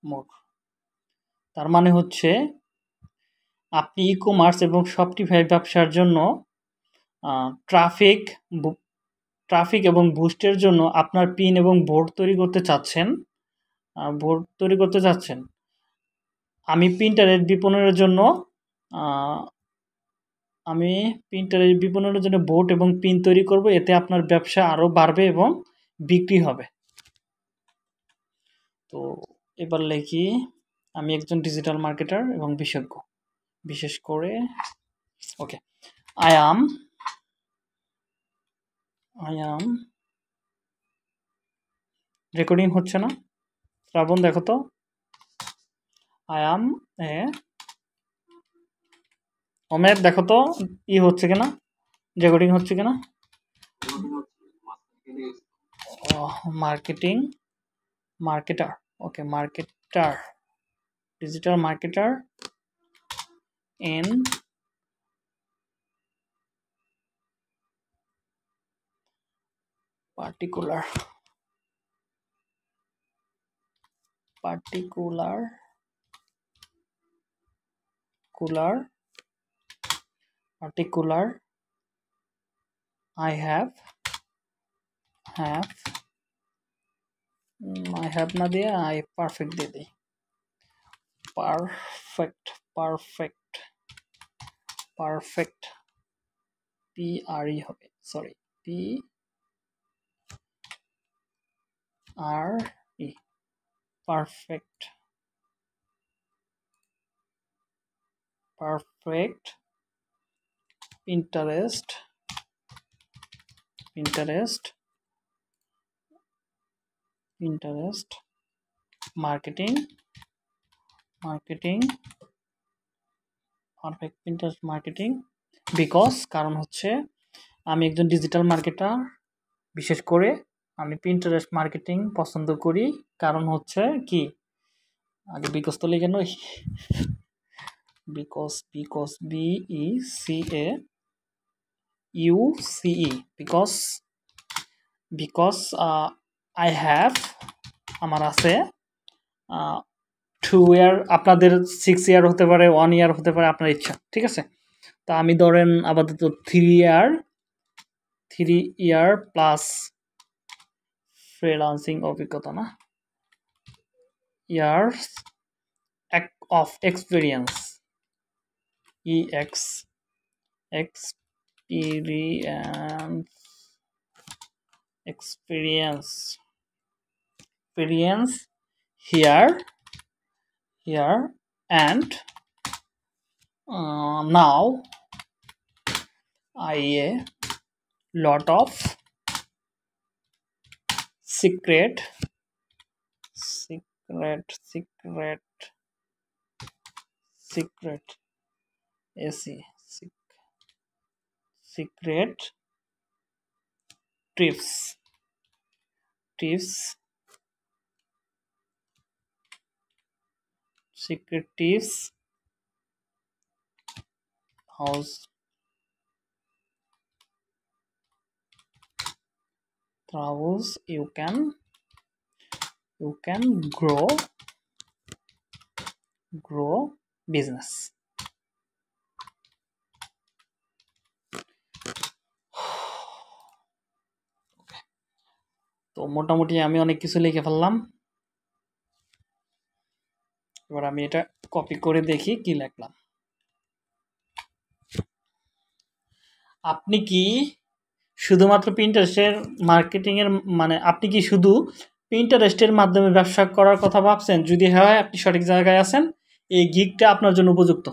মোর তার মানে হচ্ছে, আপনি ই কমার্স এবং শপটিফাই ব্যবসার জন্য ট্রাফিক ট্রাফিক এবং বুস্টের জন্য আপনার পিন এবং বোর্ড তৈরি করতে চাচ্ছেন বোর্ড তৈরি করতে চাচ্ছেন। আমি প্রিন্টারের বিপণনের জন্য আমি প্রিন্টারের বিপণনের জন্য বোর্ড এবং পিন তৈরি করব, এতে আপনার ব্যবসা আরও বাড়বে এবং বিক্রি হবে। তো এবার লেখি আমি একজন ডিজিটাল মার্কেটার এবং বিশেষজ্ঞ। বিশেষ করে okay I am I am recording হচ্ছে না। শ্রাবণ দেখো তো। আই আম এ অমের দেখো তো ই হচ্ছে কিনা? রেকর্ডিং হচ্ছে কিনা? Marketing. Marketer okay marketer. Digital marketer. In. Particular. Particular. Cooler particular. I have. Have. I have না দিয়ে I perfect দিয়ে দিই perfect perfect perfect P R E হবে sorry P R E perfect perfect Pinterest Pinterest Pinterest, marketing marketing perfect Pinterest marketing because কারণ হচ্ছে আমি একজন digital marketer বিশেষ করে আমি Pinterest মার্কেটিং পছন্দ করি। কারণ হচ্ছে কি? আগে বিকজ তো লিখে নই। Because because B E C A U C E because because I have আমার আছে টু ইয়ার আপনাদের সিক্স ইয়ার হতে পারে ওয়ান ইয়ার হতে পারে, আপনার ইচ্ছা, ঠিক আছে? তা আমি ধরেন আপাতত three year three year plus freelancing অভিজ্ঞতা, না? Years of experience E X experience experience. Experience here here and uh, now I a lot of secret secret secret secret AC secret tips tips secret tips house travels you can you can grow grow business তো মোটামুটি আমি অনেক কিছু লিখে ফেললাম এবার আমি এটা কপি করে দেখি কি লিখলাম। আপনি কি শুধুমাত্র প্রিন্টারেস্টের মার্কেটিংয়ের মানে আপনি কি শুধু প্রিন্টারেস্টের মাধ্যমে ব্যবসা করার কথা ভাবছেন? যদি হয়, আপনি সঠিক জায়গায় আছেন। এই গিকটা আপনার জন্য উপযুক্ত।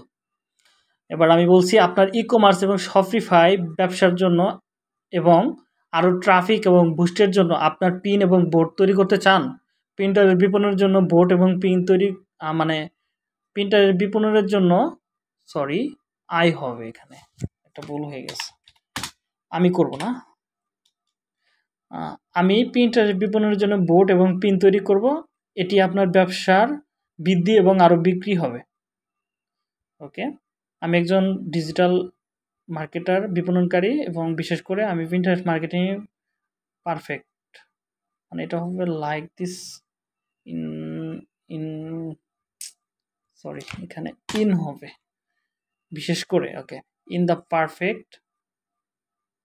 এবার আমি বলছি, আপনার ই কমার্স এবং শপিফাই ব্যবসার জন্য এবং আরও ট্রাফিক এবং বুস্টের জন্য আপনার পিন এবং বোর্ড তৈরি করতে চান? প্রিন্টারের বিপণনের জন্য বোর্ড এবং পিন তৈরি মানে প্রিন্টারের বিপণনের জন্য সরি আই হবে এখানে। একটা ভুল হয়ে গেছে। আমি করব না। আমি প্রিন্টারের বিপণনের জন্য বোর্ড এবং পিন তৈরি করব। এটি আপনার ব্যবসার বৃদ্ধি এবং আরও বিক্রি হবে। ওকে? আমি একজন ডিজিটাল মার্কেটার, বিপণনকারী এবং বিশেষ করে আমি প্রিন্টারেস্ট মার্কেটিং পারফেক্ট। মানে এটা হবে like this in in sorry এখানে ইন হবে। বিশেষ করে okay in the perfect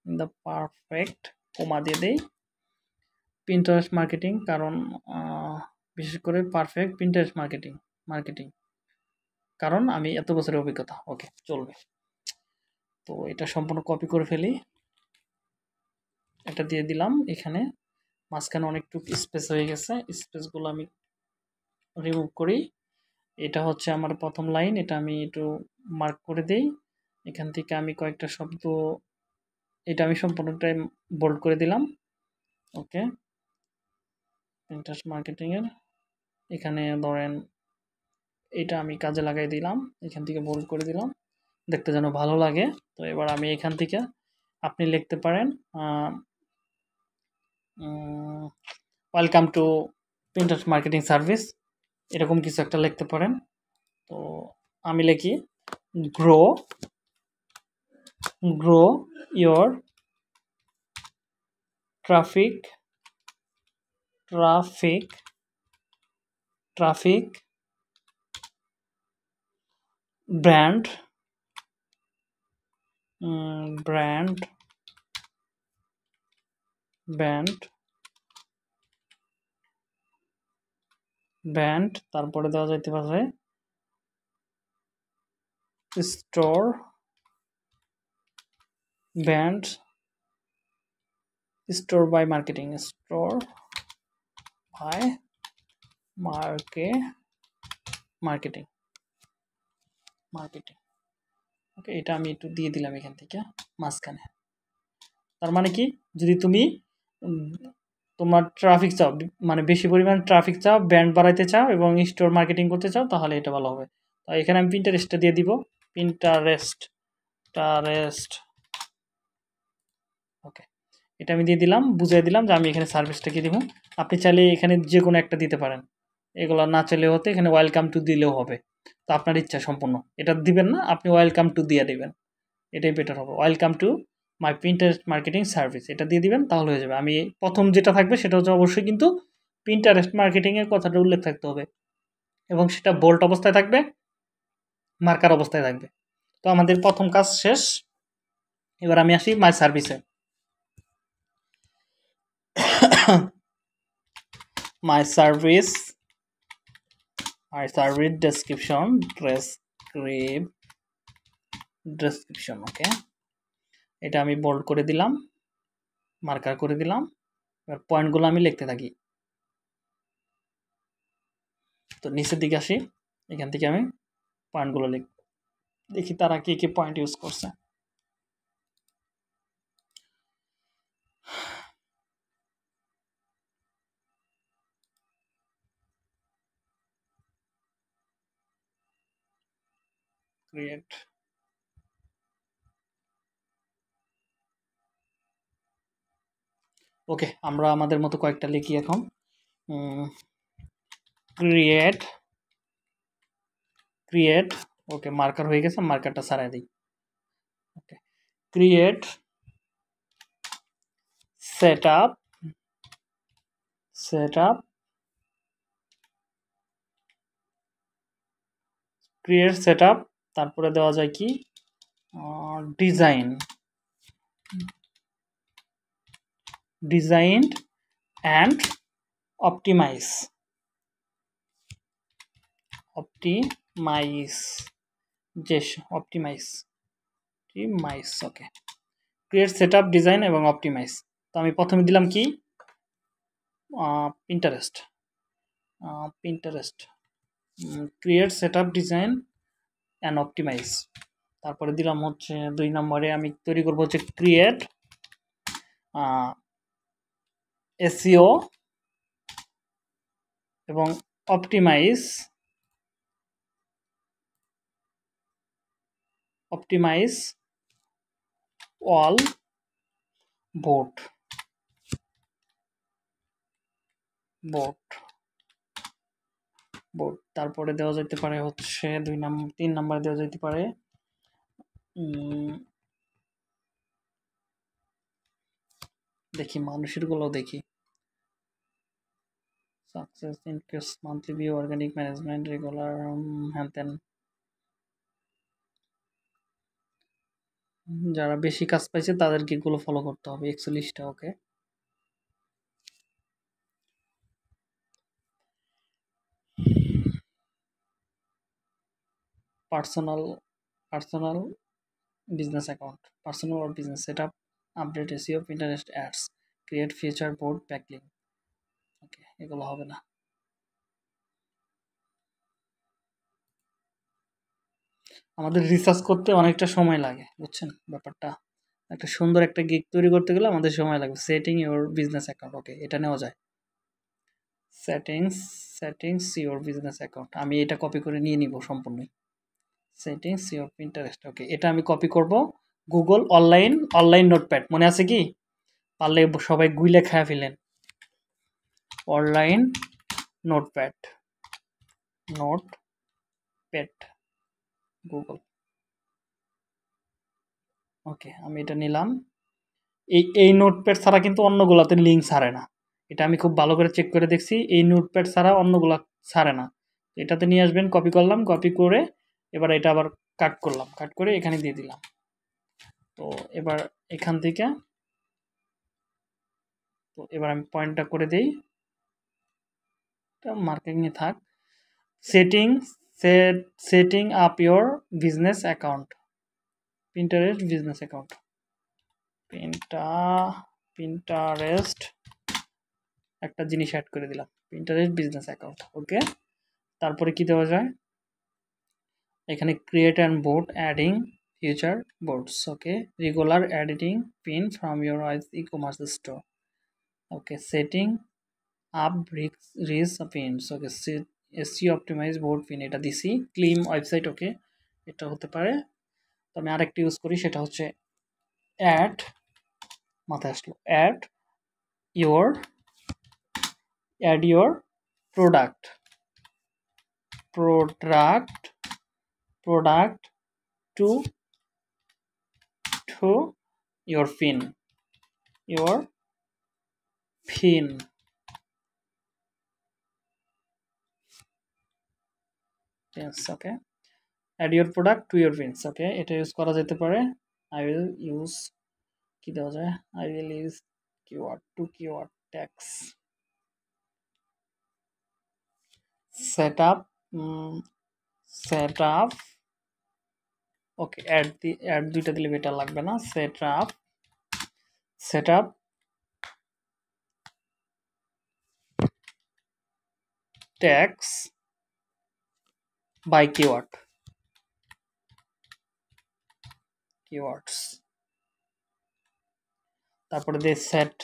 in the perfect comma দিয়ে দেই। প্রিন্টারেস্ট মার্কেটিং কারণ বিশেষ করে পারফেক্ট প্রিন্টারেস্ট মার্কেটিং মার্কেটিং কারণ আমি এত বছরের অভিজ্ঞতা ওকে চলবে। তো এটা সম্পূর্ণ কপি করে ফেলি। এটা দিয়ে দিলাম, এখানে। মাঝখানে অনেকটুকু স্পেস হয়ে গেছে। স্পেসগুলো আমি রিমুভ করি। এটা হচ্ছে আমার প্রথম লাইন এটা আমি একটু মার্ক করে দেই। এখান থেকে আমি কয়েকটা শব্দ, এটা আমি সম্পূর্ণটাই বোল্ড করে দিলাম। ওকে ইন্টারেস্ট মার্কেটিংয়ের এখানে ধরেন, এটা আমি কাজে লাগাই দিলাম, এখান থেকে বোল্ড করে দিলাম। দেখতে যেন ভালো লাগে। তো এবার আমি এখান থেকে আপনি লিখতে পারেন welcome to printer marketing service এরকম কিছু একটা লিখতে পারেন। তো আমি লিখি grow grow your traffic traffic traffic brand brand band band, তারপরে দেওয়া যাইতে পারে store, band, store by marketing, store by মার্কে, মার্কেটিং মার্কেটিং। ওকে, এটা আমি একটু দিয়ে দিলাম এখান থেকে, মাঝখানে। তার মানে কি? যদি তুমি তোমার ট্রাফিক চাও মানে বেশি পরিমাণ ট্রাফিক চাও ব্র্যান্ড বাড়াইতে চাও এবং স্টোর মার্কেটিং করতে চাও, তাহলে এটা ভালো হবে। তো এখানে আমি প্রিন্টারেস্টটা দিয়ে দিব। প্রিন্টারেস্ট টারেস্ট ওকে এটা আমি দিয়ে দিলাম, বুঝিয়ে দিলাম যে আমি এখানে সার্ভিসটা কি দিব। আপনি চাইলে এখানে যে কোনো একটা দিতে পারেন। এগুলো না চাইলেও হতে, এখানে ওয়েলকাম টু দিলেও হবে। তো আপনার ইচ্ছা সম্পূর্ণ। এটা দিবেন না, আপনি ওয়েলকাম টু দিয়ে দেবেন। এটাই বেটার হবে। Welcome to my Pinterest marketing service এটা দিয়ে দিবেন, তাহলে হয়ে যাবে। আমি প্রথম যেটা থাকবে সেটা হচ্ছে অবশ্যই কিন্তু প্রিন্টারেস্ট মার্কেটিংয়ের কথাটা উল্লেখ থাকতে হবে। এবং সেটা বোল্ট অবস্থায় থাকবে মার্কার অবস্থায় থাকবে। তো আমাদের প্রথম কাজ শেষ। এবার আমি আসি মাই সার্ভিসে my service my service description ড্রেসক্রিপ description okay এটা আমি বোল্ড করে দিলাম মার্কার করে দিলাম, এবার পয়েন্টগুলো আমি লিখতে থাকি। তো নিচের দিকে আসি, এখান থেকে আমি পয়েন্টগুলো লিখ দেখি তারা কী কী পয়েন্ট ইউজ করছে। ক্রিয়েট ওকে, আমরা আমাদের মতো কয়েকটা লিখি এখন। ক্রিয়েট ক্রিয়েট ওকে মার্কার হয়ে গেছে মার্কারটা সারাই দিই। Okay create set up set up create set up তারপরে দেওয়া যায় কি? Design and optimize optimize JS optimize optimize okay create set up design এবং অপটিমাইজ তো আমি প্রথমে দিলাম কি? Pinterest Pinterest create set up design and optimize তারপরে দিলাম হচ্ছে দুই নম্বরে আমি তৈরি করব হচ্ছে ক্রিয়েট এসিও এবং optimize optimize all boat boat boat তারপরে দেওয়া যেতে পারে হচ্ছে দুই নাম্বার তিন নাম্বার দেওয়া যেতে পারে দেখি মানুষেরগুলো দেখি success increase monthly view organic management regular হ্যান যারা বেশি কাজ পাইছে, তাদেরকে এগুলো ফলো করতে হবে একচল্লিশটা okay personal personal business account personal business setup update SEO Pinterest ads create feature board backlink. Okay এগুলো হবে না। আমাদের রিসার্চ করতে অনেকটা সময় লাগে, বুঝছেন? ব্যাপারটা। একটা সুন্দর একটা গিগ তৈরি করতে গেলে আমাদের সময় লাগবে। Setting your business account okay এটা নেওয়া যায়। Settings settings your business account আমি এটা কপি করে নিয়ে নিব সম্পূর্ণই। সেটিংস ইউর পিন্টারেস্ট ওকে এটা আমি কপি করব। গুগল অনলাইন অনলাইন নোটপ্যাড মনে আছে কি? পারলে সবাই গুইলে খায়া ফেলেন। Online notepad notepad Google okay আমি এটা নিলাম। এই এই নোটপ্যাড ছাড়া কিন্তু অন্যগুলোতে লিঙ্ক ছাড়ে না। এটা আমি খুব ভালো করে চেক করে দেখছি। এই নোটপ্যাড ছাড়া অন্যগুলো ছাড়ে না। এটাতে নিয়ে আসবেন কপি করলাম কপি করে এবার এটা আবার কাট করলাম। কাট করে এখানে দিয়ে দিলাম। তো এবার এখান থেকে, তো এবার আমি পয়েন্টটা করে দেই। মার্কেটিংয়ে থাক। Setting set setting up your business account Pinterest business account পিন্টা Pinterest একটা জিনিস অ্যাড করে দিলাম। পিন্টারেস্ট বিজনেস অ্যাকাউন্ট ওকে তারপরে কি দেওয়া যায়? এখানে create and board adding future boards okay regular editing pin from your e-commerce store okay setting up রিক্স রিস pins okay SEO optimize board pin এটা দিছি ক্লিম ওয়েবসাইট ওকে এটা হতে পারে। তো আমি আরেকটা ইউজ করি, সেটা হচ্ছে অ্যাড মাথায় আসলো add your add your product product product to your pin your pin yes okay add your product to your pins okay এটা ইউজ করা যেতে পারে i will use কি দেওয়া যায় i will use keyword to keyword tags set up um, set up okay add the add দুইটা দিলে better লাগবে না। Set up set up tax by keyword keywords তারপরে দিয়ে সেট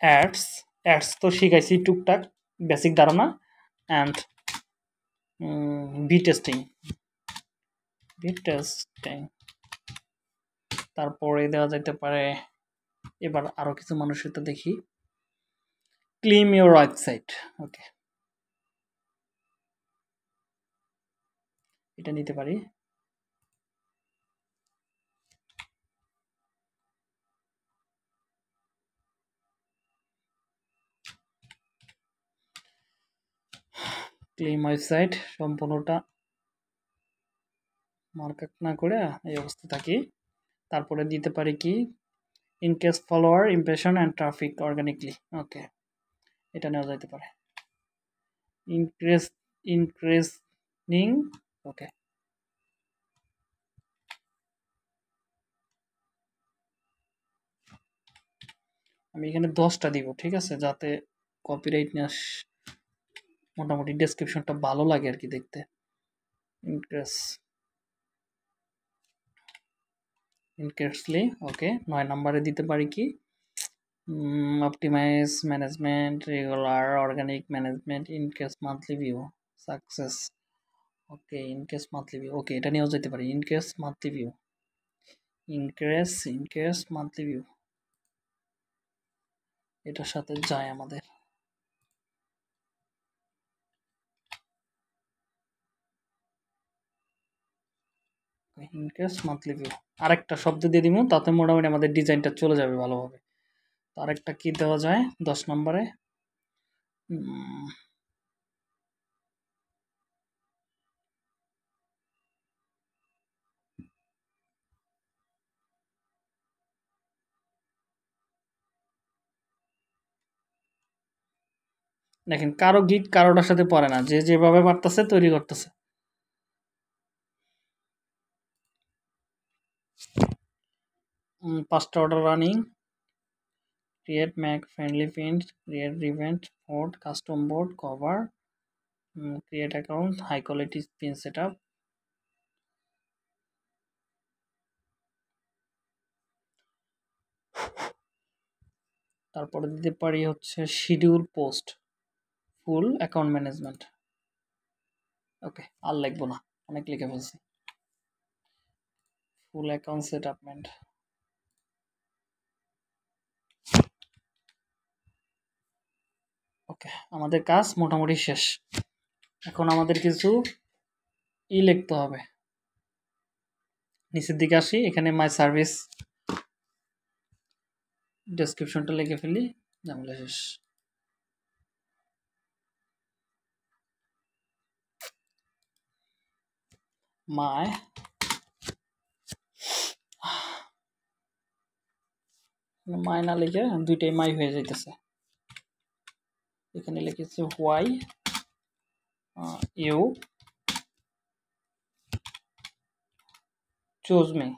অ্যাডস অ্যাডস তো শিখাইছি টুকটাক বেসিক ধারণা। And B testing B testing তারপরে দেওয়া যেতে পারে, এবার আরও কিছু মানুষের তো দেখি। ক্লিম ইউর ওয়েবসাইট ওকে এটা নিতে পারি। ক্লেম ওয়েবসাইট সম্পূর্ণটা মার্কেট না করে এই অবস্থা থাকি। তারপরে দিতে পারি কি? Increase follower impression and traffic organically okay এটা নেওয়া যাইতে পারে। ইনক্রেস ইনক্রেসিং ওকে আমি এখানে দশটা দিব, ঠিক আছে? যাতে কপিরাইট না মোটামুটি ডেসক্রিপশনটা ভালো লাগে আর কি দেখতে। ইনক্রেস ইনক্রেসলি ওকে নয় নাম্বারে দিতে পারি কি optimize management regular regular management increase monthly view, success. Okay increase monthly view okay এটা নিয়েও যেতে পারি increase monthly view increase increase monthly view এটার সাথে যায় আমাদের ইনকেস মান্থলি ভিউ আরেকটা শব্দ দিয়ে দিব তাতে মোটামুটি আমাদের ডিজাইনটা চলে যাবে ভালোভাবে। তো আরেকটা কি দেওয়া যায়? দশ নম্বরে। দেখেন, কারও গিট কারোটার সাথে পড়ে না। যে যেভাবে পারতেছে তৈরি করতেছে। পাঁচটা order running create mac friendly print create event board custom board cover create account high quality pin set up তারপরে দিতে পারি হচ্ছে schedule post full account management okay আর লিখব না, অনেক লিখে ফেলছি। ফুল অ্যাকাউন্ট সেট ওকে, আমাদের কাজ মোটামুটি শেষ। এখন আমাদের কিছু ই লিখতে হবে। নিচের দিকে আসি, এখানে মাই সার্ভিস ডেসক্রিপশনটা লিখে ফেলি, ঝামেলা শেষ। মায় মায় না লিখে দুইটাই মাই হয়ে যাইতেছে। এখানে লিখেছে হোয়াই ইউ চুজ মি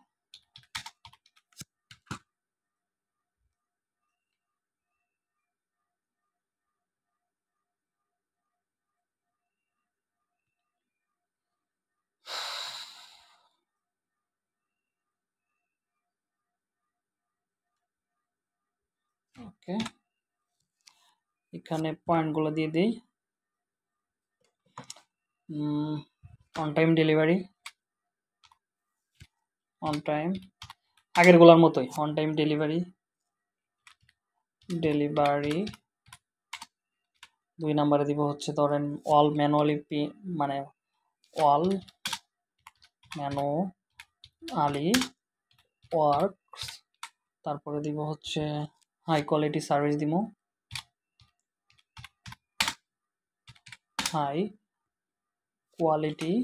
এখানে পয়েন্টগুলো দিয়ে দিই। On time delivery on time আগেরগুলোর মতোই অন টাইম ডেলিভারি ডেলিভারি দুই নাম্বারে দিব হচ্ছে ধরেন অল ম্যানুয়ালি পি মানে অল ম্যানো আলি ওয়ার্কস তারপরে দিব হচ্ছে হাই কোয়ালিটি সার্ভিস দিব high quality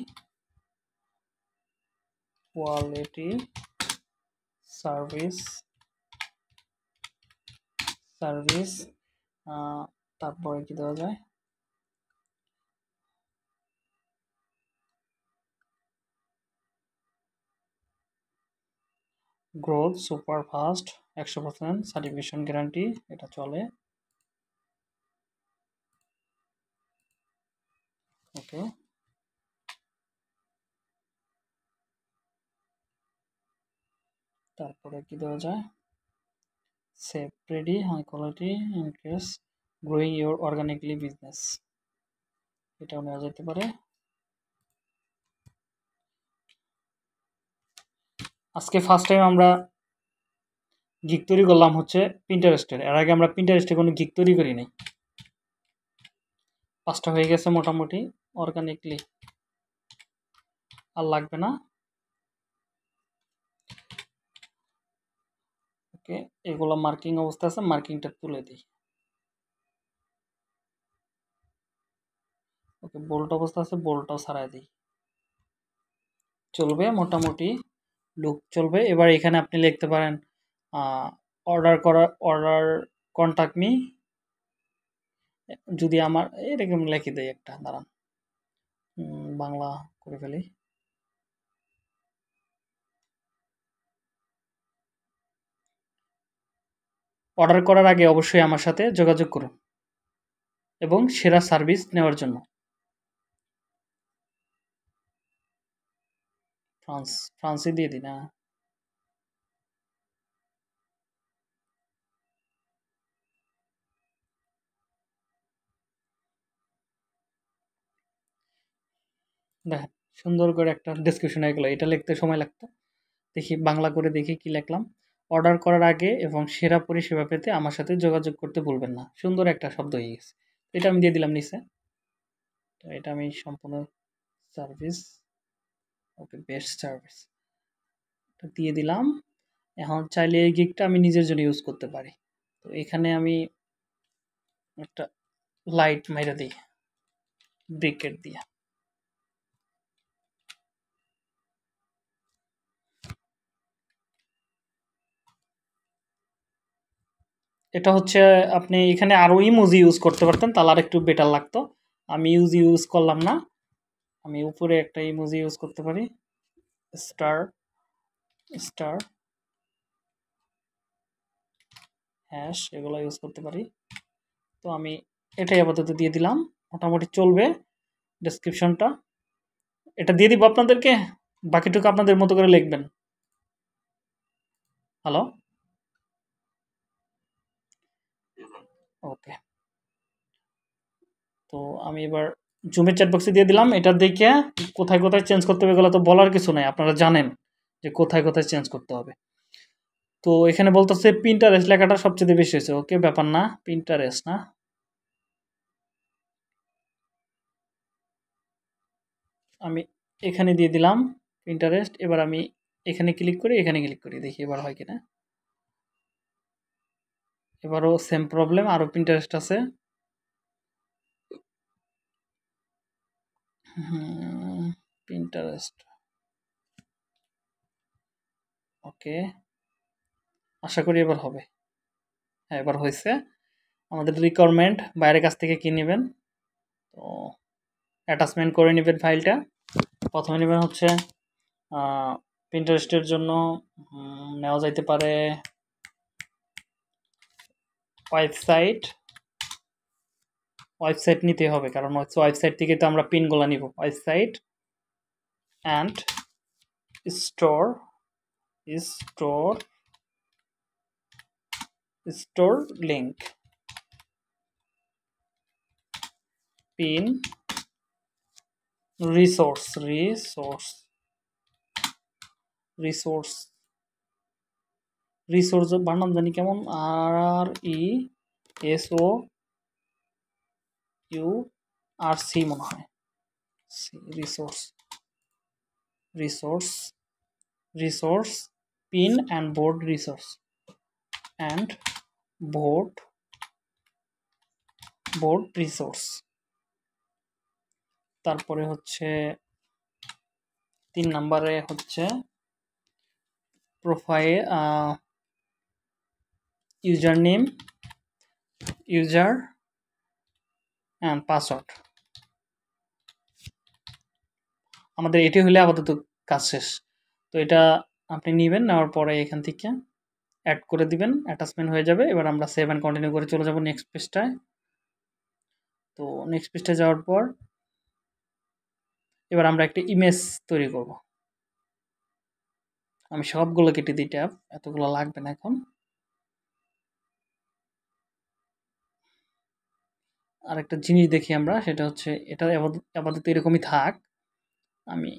quality service service তারপরে কি দেওয়া যায়? গ্রোথ সুপার ফাস্ট একশো পার্সেন্ট সার্টিফিকেশন গ্যারান্টি এটা চলে। ওকে তারপরে কি দেওয়া যায়? Save ready high quality increase growing your organically business এটাও নেওয়া যেতে পারে। আজকে ফার্স্ট টাইম আমরা গিক তৈরি করলাম হচ্ছে প্রিন্টারেস্টের এর আগে আমরা প্রিন্টারেস্টে কোনো গিক তৈরি করি নাই। পাঁচটা হয়ে গেছে মোটামুটি অর্গানিকলি আর লাগবে না। ওকে, এগুলো মার্কিং অবস্থা আছে মার্কিংটা তুলে দিই। ওকে বোল্ট অবস্থা আছে বোল্টটাও ছাড়াই দিই। চলবে মোটামুটি লুক চলবে। এবার এখানে আপনি লিখতে পারেন অর্ডার করা অর্ডার কন্ট্যাক্ট মি যদি আমার, এরকম লিখে দেয় একটা, দাঁড়ান। বাংলা করে ফেলি। অর্ডার করার আগে অবশ্যই আমার সাথে যোগাযোগ করুন এবং সেরা সার্ভিস নেওয়ার জন্য। ফ্রান্স ফ্রান্সে দিয়ে দিই দেখেন সুন্দর করে একটা ডেসক্রিপশন হয়ে গেলো, এটা লিখতে সময় লাগতো। দেখি, বাংলা করে দেখি কি লিখলাম। অর্ডার করার আগে এবং সেরা পরিষেবা পেতে আমার সাথে যোগাযোগ করতে ভুলবেন না। সুন্দর একটা শব্দ হয়ে গেছে। এটা আমি দিয়ে দিলাম নিচে। তো এটা আমি সম্পূর্ণ সার্ভিস ওকে বেস্ট সার্ভিস এটা দিয়ে দিলাম। এখন চাইলে এই গিকটা আমি নিজের জন্য ইউজ করতে পারি। তো এখানে আমি একটা লাইট মেরে দিই। ব্রিকেট দিয়ে। এটা হচ্ছে আপনি এখানে আরও ইমোজি ইউজ করতে পারতেন, তাহলে আর একটু বেটার লাগতো। আমি ইউজ ইউজ করলাম না। আমি উপরে একটা ইমোজি ইউজ করতে পারি। স্টার স্টার হ্যাশ এগুলো ইউজ করতে পারি। তো আমি এটাই আপাতত দিয়ে দিলাম। মোটামুটি চলবে ডেসক্রিপশনটা এটা দিয়ে দিব আপনাদেরকে, বাকিটুকু আপনাদের মতো করে লিখবেন। Hello okay. তো আমি এবার জুমের চ্যাট বক্সে দিয়ে দিলাম। এটা দেখে কোথায় কোথায় চেঞ্জ করতে হবে তো বলার কিছু নাই, আপনারা জানেন যে কোথায় কোথায় চেঞ্জ করতে হবে। তো এখানে বলতেছে প্রিন্টারেস্ট লেখাটা সবচেয়ে বেশি হয়েছে। ওকে, ব্যাপার না প্রিন্টারেস্ট না। আমি এখানে দিয়ে দিলাম প্রিন্টারেস্ট এবার আমি এখানে ক্লিক করি, এখানে ক্লিক করি, দেখি এবার হয় কিনা। এবারও সেম প্রবলেম আরও প্রিন্টারেস্ট আছে। Pinterest okay. আশা করি এবার হবে। হ্যাঁ এবার হয়েছে। আমাদের রিকোয়ারমেন্ট বাইরের কাছ থেকে কি নেবেন? তো অ্যাটাচমেন্ট করে নেবেন ফাইলটা প্রথমে নেবেন হচ্ছে প্রিন্টারেস্টের জন্য নেওয়া যাইতে পারে ওয়েবসাইট ওয়েবসাইট নিতে হবে, কারণ হচ্ছে ওয়েবসাইট থেকে তো আমরা পিনগুলো নিব। Website and store store store link pin resource resource resource resource বানাম জানি কেমন? R E S O U R C মনে হয়। C resource resource resource pin and board resource and board board resource তারপরে হচ্ছে তিন নম্বরে হচ্ছে profile user name, user, and password. আমাদের এটি হলে আপাতত কাজ শেষ। তো এটা আপনি নেবেন, নেওয়ার পরে এখান থেকে অ্যাড করে দিবেন অ্যাটাচমেন্ট হয়ে যাবে। এবার আমরা সেভ অ্যান্ড কন্টিনিউ করে চলে যাব নেক্সট পেজটায় তো নেক্সট পেজটায় যাওয়ার পর এবার আমরা একটা ইমেজ তৈরি করব। আমি সবগুলো কেটে দিই ট্যাব, এতগুলো লাগবে না এখন। আর একটা জিনিস দেখি আমরা, সেটা হচ্ছে এটা আপাতত এরকমই থাক। আমি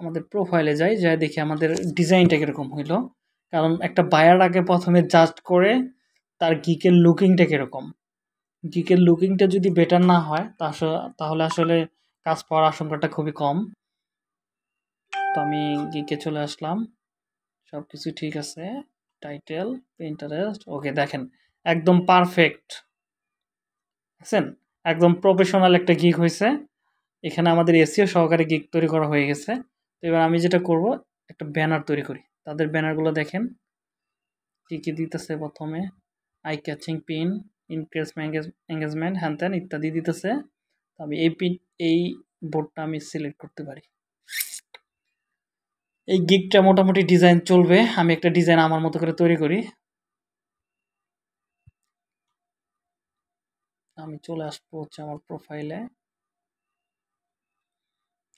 আমাদের প্রোফাইলে যাই যাই দেখি আমাদের ডিজাইনটা কীরকম হইল। কারণ একটা বায়ার আগে প্রথমে জাস্ট করে তার গিকের লুকিংটা কীরকম। গিকের লুকিংটা যদি বেটার না হয় তাহলে আসলে কাজ পাওয়ার আশঙ্কাটা খুবই কম। তো আমি গিকে চলে আসলাম। সব কিছু ঠিক আছে। টাইটেল ইন্টারেস্ট ওকে দেখেন, একদম পারফেক্ট দেখছেন? একদম প্রফেশনাল একটা গিক হয়েছে। এখানে আমাদের এসিও সহকারে গিক তৈরি করা হয়ে গেছে। তো এবার আমি যেটা করব, একটা ব্যানার তৈরি করি। তাদের ব্যানারগুলো দেখেন। কী কী দিতেছে প্রথমে? Eye catching pin increase engagement হ্যান ত্যান ইত্যাদি দিতেছে। আমি এই পিন এই বোর্ডটা আমি সিলেক্ট করতে পারি। এই গিকটা মোটামুটি ডিজাইন চলবে। আমি একটা ডিজাইন আমার মতো করে তৈরি করি। আমি চলে আসব হচ্ছে আমার প্রোফাইলে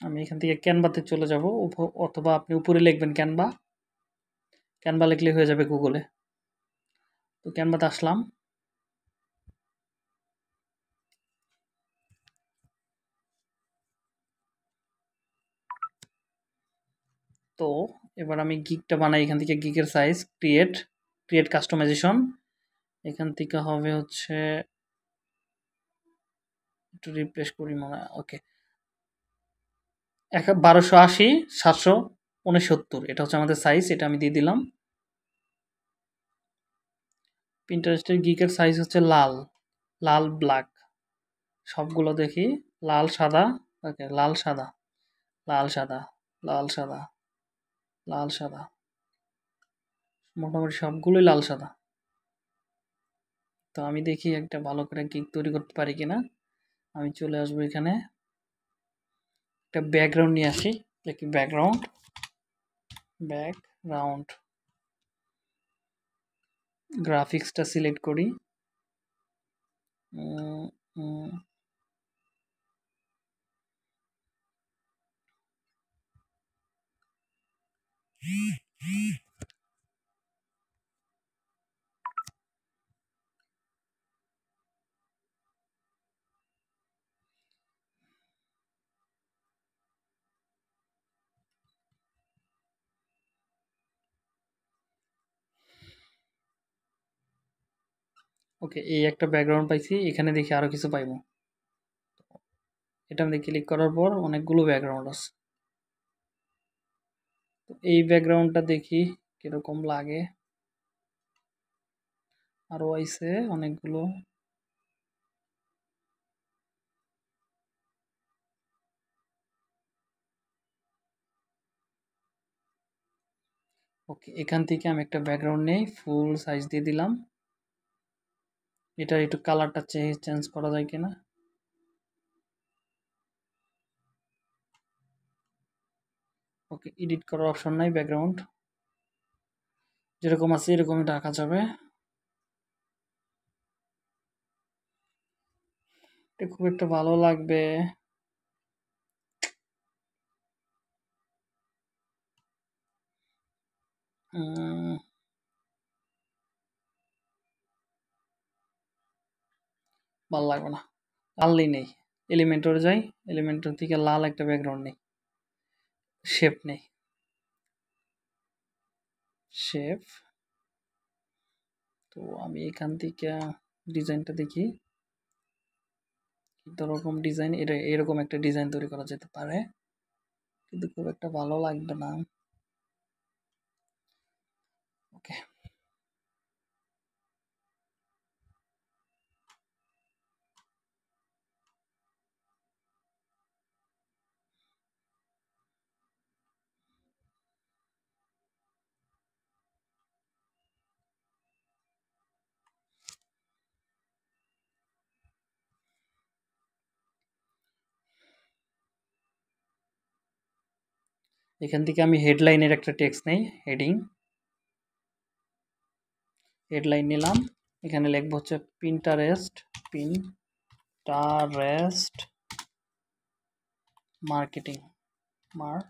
আমি এখান থেকে ক্যানভাতে চলে যাব। অথবা আপনি উপরে লিখবেন ক্যানভা ক্যানভা লিখলে হয়ে যাবে গুগলে তো ক্যানভাতে আসলাম। তো এবার আমি গিকটা বানাই এখান থেকে গিকের সাইজ ক্রিয়েট ক্রিয়েট কাস্টমাইজেশন এখান থেকে হবে হচ্ছে একটু রিপ্লেস করি মনে ওকে এক বারোশো আশি, সাতশো উনসত্তর, এটা হচ্ছে আমাদের সাইজ এটা আমি দিয়ে দিলাম। পিন্টারেস্টের গিকের সাইজ হচ্ছে লাল লাল ব্ল্যাক সবগুলো দেখি, লাল সাদা ওকে লাল সাদা লাল সাদা লাল সাদা লাল সাদা। মোটামুটি সবগুলোই লাল সাদা। তো আমি দেখি একটা ভালো করে গিক তৈরি করতে পারি কিনা। আমি চলে আসব এখানে। একটা ব্যাকগ্রাউন্ড নিয়ে আসি। দেখি ব্যাকগ্রাউন্ড ব্যাকগ্রাউন্ড গ্রাফিক্সটা সিলেক্ট করি। উম, ওকে, এই একটা ব্যাকগ্রাউন্ড পাইছি, এখানে দেখি আরও কিছু পাইবো। এটা আমি ক্লিক করার পর অনেকগুলো ব্যাকগ্রাউন্ড আছে। এই ব্যাকগ্রাউন্ডটা দেখি কীরকম লাগে। আরও আইসে অনেকগুলো। ওকে, এখান থেকে আমি একটা ব্যাকগ্রাউন্ড নেই ফুল সাইজ দিয়ে দিলাম। এটা একটু কালারটা চেঞ্জ করা যায় কিনা? ওকে এডিট করার অপশন নাই ব্যাকগ্রাউন্ড যেরকম আছে এরকমই রাখা যাবে। এটা খুব একটা ভালো লাগবে। উম, ভালো লাগবে না। লালই নেই। এলিমেন্টর যাই এলিমেন্টর থেকে লাল একটা ব্যাকগ্রাউন্ড নেই। শেপ নেই। শেপ তো আমি এখান থেকে ডিজাইনটা দেখি। রকম ডিজাইন এটা এরকম একটা ডিজাইন তৈরি করা যেতে পারে। কিন্তু খুব একটা ভালো লাগবে না। ওকে এখান থেকে আমি হেডলাইনের একটা টেক্সট নেই হেডিং হেডলাইন নিলাম, এখানে লিখব হচ্ছে Pinterest Pinterest marketing marketing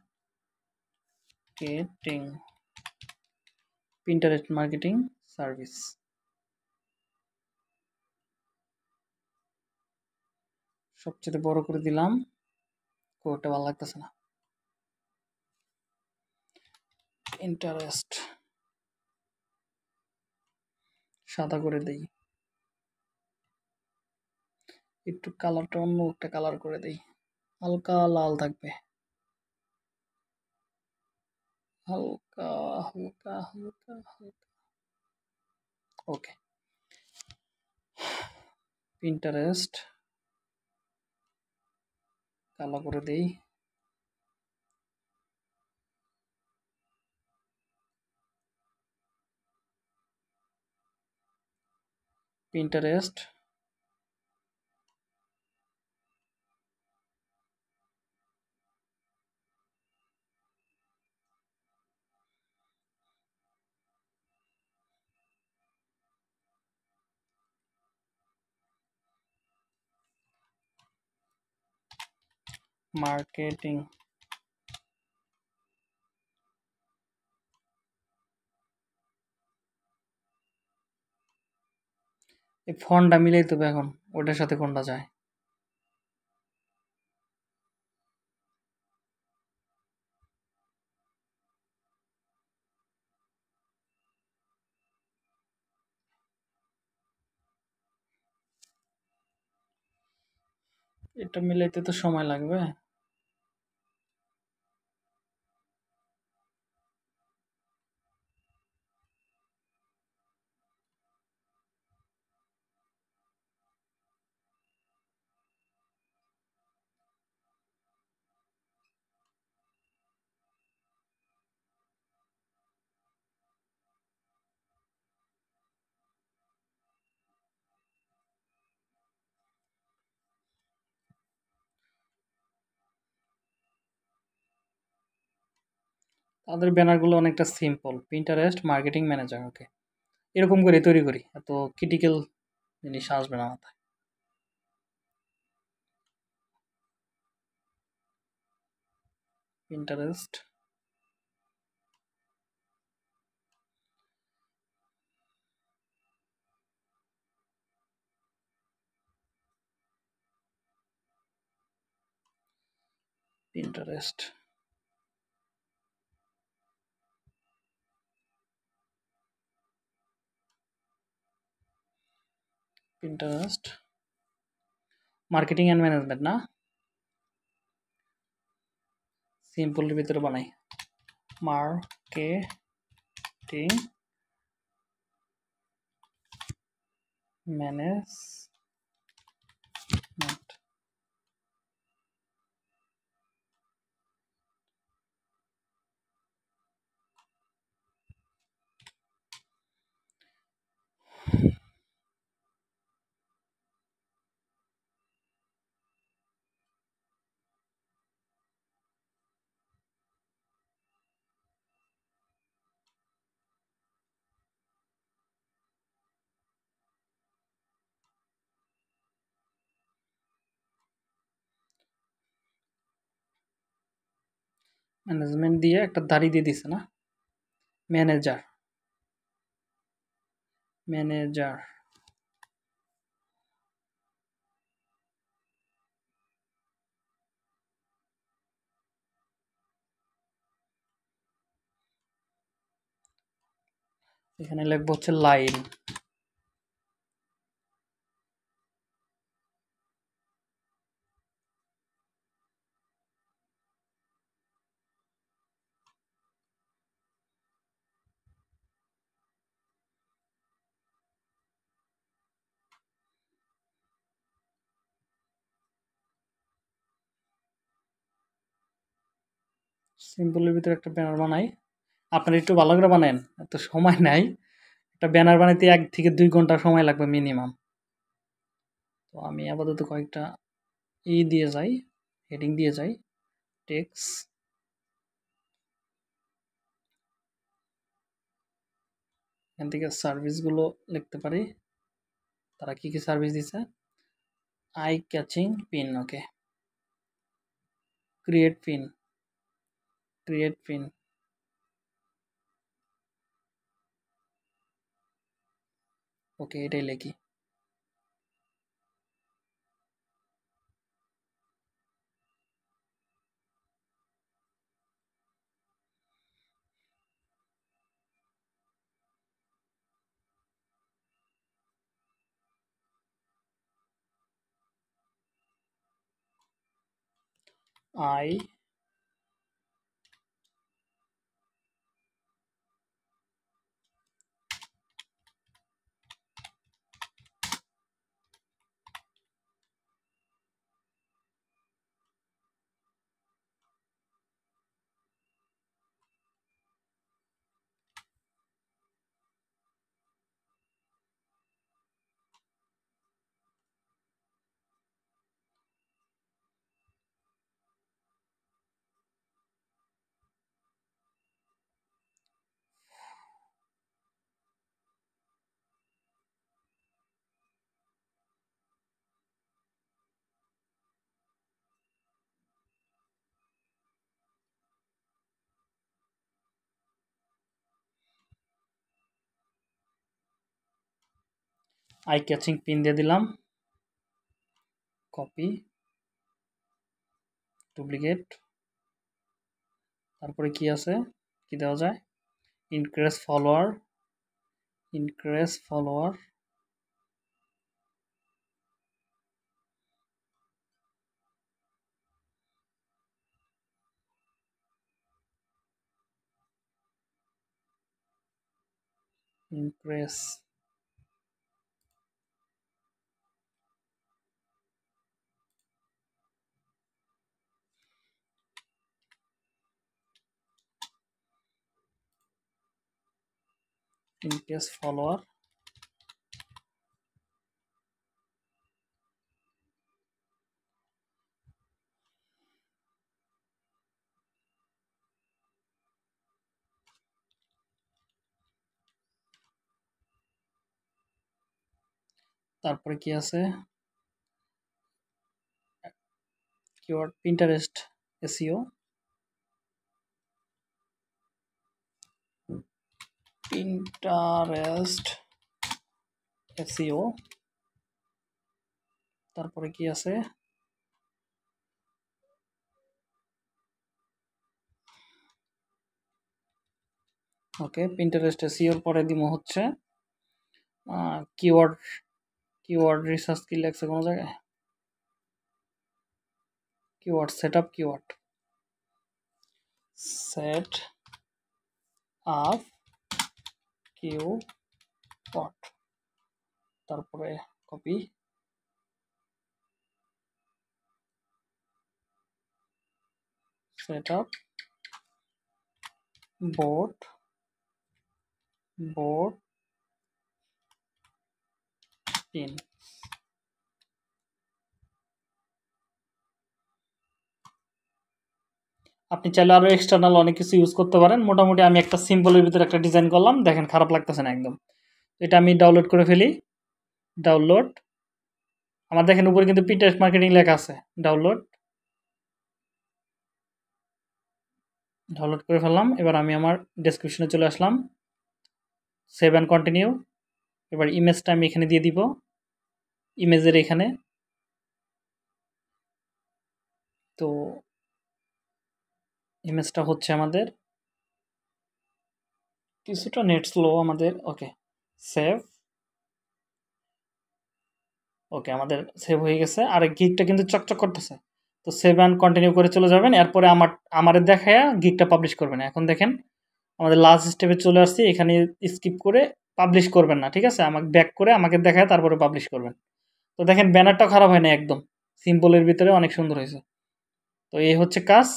Pinterest marketing service সবচেয়ে বড় করে দিলাম কোডটা ভালো লাগতেছে না। ইন্টারেস্ট সাদা করে দেই। একটু কালারটা অন্য একটা কালার করে দেই। হালকা লাল থাকবে। হালকা হালকা হালকা হালকা। ওকে পিন্টারেস্ট কালো করে দেই। পিন্টারেস্ট মার্কেটিং এই ফোনটা মিলেই তবে এখন ওটার সাথে কোনটা যায়? এটা মিলাইতে তো সময় লাগবে। তাদের ব্যানারগুলো অনেকটা simple Pinterest marketing manager okay এরকম করে তৈরি করি, এত ক্রিটিক্যাল জিনিস আসবে না মাথায়। Pinterest Pinterest Pinterest marketing and management না সিম্পলের ভিতরে বানাই মার্কেটিং ম্যানেজমেন্ট ম্যানেজমেন্ট দিয়ে একটা দাড়ি দিয়ে দিছে না ম্যানেজার ম্যানেজার এখানে লিখব হচ্ছে লাইন সিম্পলের ভিতরে একটা ব্যানার বানাই। আপনারা একটু ভালো করে বানান এত সময় নাই। একটা ব্যানার বানাইতে এক থেকে দুই ঘণ্টা সময় লাগবে মিনিমাম তো আমি আপাতত কয়েকটা ই দিয়ে যাই হেডিং দিয়ে যাই টেক্স এখান থেকে সার্ভিসগুলো লিখতে পারি। তারা কি কি সার্ভিস দিছে? Eye catching pin okay create pin create pin okay এটাই লিখি আই আই ক্যাচিং পিন দিয়ে দিলাম। কপি। ডুপ্লিকেট। তারপরে কি আছে? কি দেওয়া যায়? Increase follower. Increase follower. Increase impress follower তারপরে কি আছে? Keyword Pinterest SEO Pinterest SEO তারপরে কি আছে? ওকে পিন্টারেস্ট এসইওর পরে দিব হচ্ছে। কিওয়ার্ড কিওয়ার্ড রিসার্চ কি লেখছে কোনো জায়গায়? Keyword set up keyword set up keyword তারপরে copy set up board board তিন আপনি চাইলে আরও এক্সটার্নাল অনেক কিছু ইউজ করতে পারেন। মোটামুটি আমি একটা সিম্পলের ভিতরে একটা ডিজাইন করলাম। দেখেন, খারাপ লাগতেছে না একদম। এটা আমি ডাউনলোড করে ফেলি। ডাউনলোড আমার দেখেন উপরে কিন্তু পিটার্স মার্কেটিং লেখা আছে। ডাউনলোড ডাউনলোড করে ফেললাম। এবার আমি আমার ডেসক্রিপশনে চলে আসলাম। সেভ অ্যান্ড কন্টিনিউ এবার ইমেজটা আমি এখানে দিয়ে দিব। ইমেজের এখানে। তো ইমেজটা হচ্ছে আমাদের কিছুটা নেট স্লো আমাদের ওকে সেভ ওকে আমাদের সেভ হয়ে গেছে। আর গিকটা কিন্তু চকচক করতেছে। তো সেভ অ্যান্ড কন্টিনিউ করে চলে যাবেন, এরপরে আমার আমাদের দেখায় গিকটা পাবলিশ করবেন। এখন দেখেন, আমাদের লাস্ট স্টেপে চলে আসছি, এখানে স্কিপ করে পাবলিশ করবেন না, ঠিক আছে? আমাকে ব্যাক করে আমাকে দেখায় তারপরে পাবলিশ করবেন। তো দেখেন ব্যানারটাও খারাপ হয় না একদম। সিম্পলের ভিতরে অনেক সুন্দর হয়েছে। তো এই হচ্ছে কাজ।